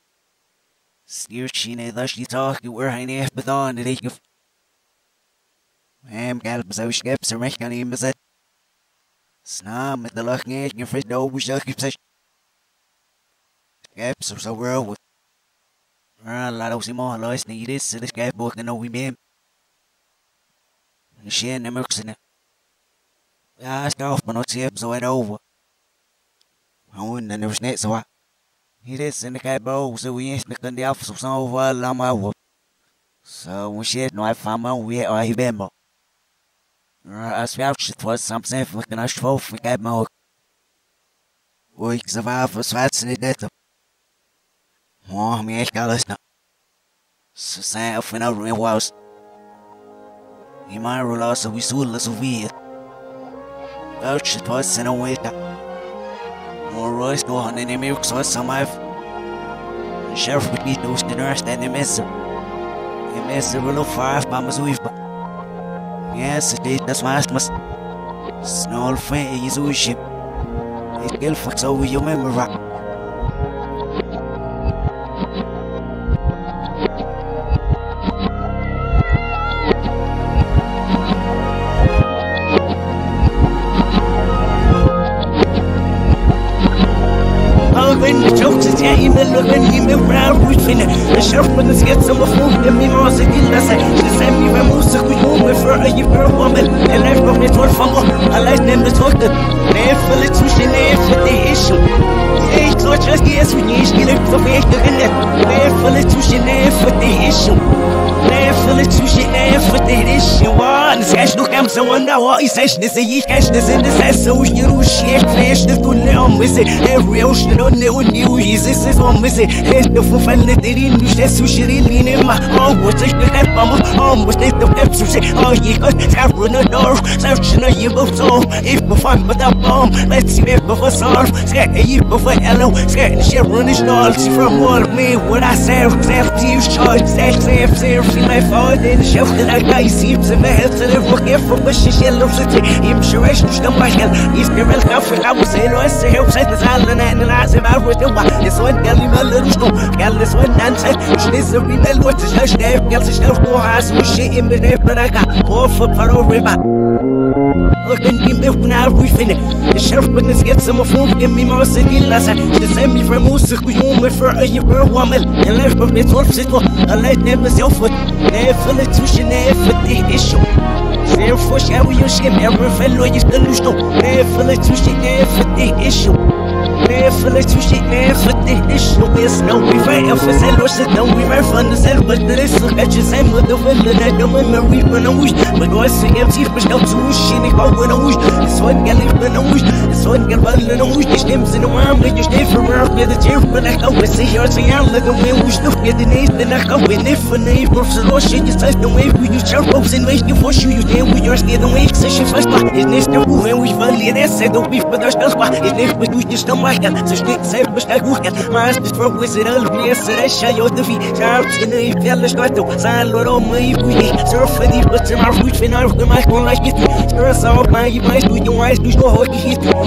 Snushine lushly talk were I nef bathon at each of Mam galp so skips a rich on him as it. Snam at the luck edge and frit no was lucky such. Skips or so real with. A lot of Simon lost needed so the skip book and no we mem. And she and the mercs in it. I asked off, but not tips, so it over. I wouldn't, and there was net, so I ist in der Kaibo, so wie ich nicht in die Aufsuch so over Lama. So, when shit, no, I found my way or he been. I swear shit was something for the nash wolf, we got my. Wo ich survive was fast in the Oh, mir ich gar nicht. So say if we know it was. Imara losa wisula suvia. Ouch, it was in a way. More royce go on in the milk so some I've. The sheriff would be those the nurse and will look far by Mazuiva. Yes, it is, that's why must. Snall fan is ship. It kill fucks over your memory. الشرف من سكت مفهوم دمي ماسك اللسع تسمي بموسك ويوم فرعي برمل الاف بغنيت والفمو على نمت وقت نفلت وش نفلت ايشو ايش توجه كيس ونيش كيلك تفيش تغنى نفلت وش نفلت ايشو نفلت وش نفلت ايشو نساش لو كم سوانا وايساش نسيش كاش نسن نساس وش يروش يك فيش كل يوم مسي every ocean on the one you is this is one مسي ايش تفو فن ترين مش تسو شرين لي نما او وتش تكت بامو او مش تيت تكت سوشي او يكت تعرفنا دور سوشنا يبوتو if بفن بدا بوم let's see if بفصار سكت يجيب بفعلو سكت شرون اشتغل see from all of me what I say self to you short self self self في my fault in شفت لك يسيب سمعت تلف لفوق يفوق الشيشان وبصتي يمشوا عيشوا شنو مشكل يسكب الخف العوس هلو السهي وبصيت نزعلنا هنا العازم عارف شنو يسوان قال لي مال رشنو قال لي سوان انسان مش نزل بين الوتش هاش نايف قال لي شنو الشيء وشي امبني بركة. خوف فروف بقى fucking me, when I refine it. The sheriff witness gets some of whom give me more city lesson. The same me from music we won't refer a year woman. And life of it worth it for a life never self foot. Never the tuition, never the issue. Therefore, shall we use every fellow you solution? Never the tuition, never the issue. Let you see never the issue is no we right up for sell or sit down. We right from the sell but the rest look at you same with the villain that the memory when I wish but what's the empty but no to wish in it when I wish this one get live when I wish this one get well and I wish this names in the arm when you stay for around with the chair but I go with see yours and I'm like a way wish to get the name then I go with it for name for the lost shit you touch the way we you chirp ups and make you for you you damn we are scared the way session first but is this the who and we finally that said don't be for the stuff but is this we do just don't like so stick safe but I go get my ass for with it all be a set show you the feet sharp in the fell shot to sal or on my we surf for the but my foot fin out the mic on like it stress out my my do you wise do go hot hit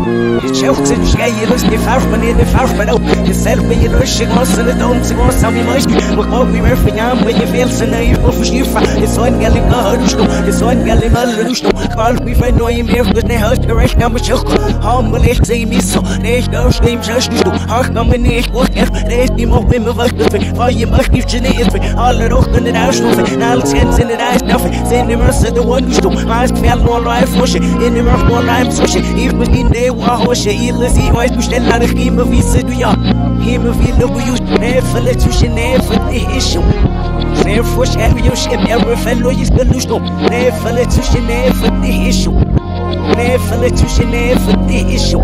Shoutet jeg i rusk i farfen i det farfen og Jeg selv vil jeg rusk i massen et om til oss ham i mørk Og må vi mørfe jam og jeg fel sin øy for forskiffa Jeg så en gall i blåhørt stå Jeg så en gall i møllen stå Kval vi for noe i mer for det hørt og rekna med kjøkk Ham og lett seg i missa Det er ikke øvst i mjøsten stå Har kan min ikke gått her Det er ikke må vi med vørt ut for jeg mørk i kjene ut for Alle råkken er der stå for Nalt kjent sin er der stå for Sin i mørse det vann stå Mas kveld nå la jeg forskje Inn i mørk nå la jeg forskje Ikke min ماسك فيال نور لايف وشي إني مرف نور لايف سوشي إيف بدين دي وهو شيء الذي وايد مش تلا رخيمة في سدويا هيما في لبيوت نافلة وش نافت إيشو ناف وش أبيوش إم أبر فلو يسكلوش نو نافلة وش نافت إيشو نافلة وش نافت إيشو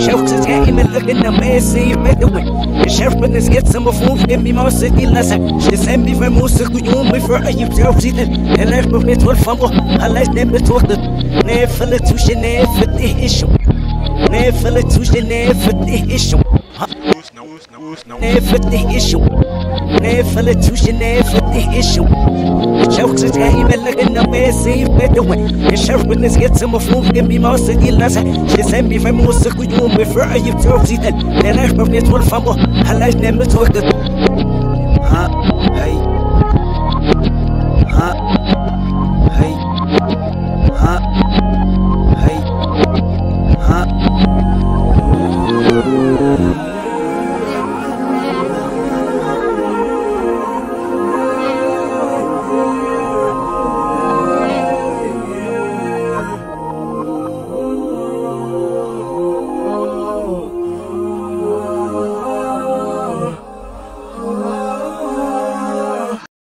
شوكس دائما لكن ما يسيب مدوي الشرف بالناس جت مفهوم في امي ما وصلتني للاسف تسمي في موسيقى ويوم في اي بتعرف زيت الاف بغنيت والفمو الله يتنام بتوقت نافلة وش نافت إيشو نافلت وش نافت إيشو نافت إيشو نافلت وش نافت إيشو شوكس دائما لكن ما يسيب مدوي الشرف بالناس جت مفهوم في امي ما وصلتني للاسف تسمي في موسيقى ويوم في اي بتعرف زيت الاف بغنيت والفمو الله يتنام بتوقت ها هاي ها هاي ها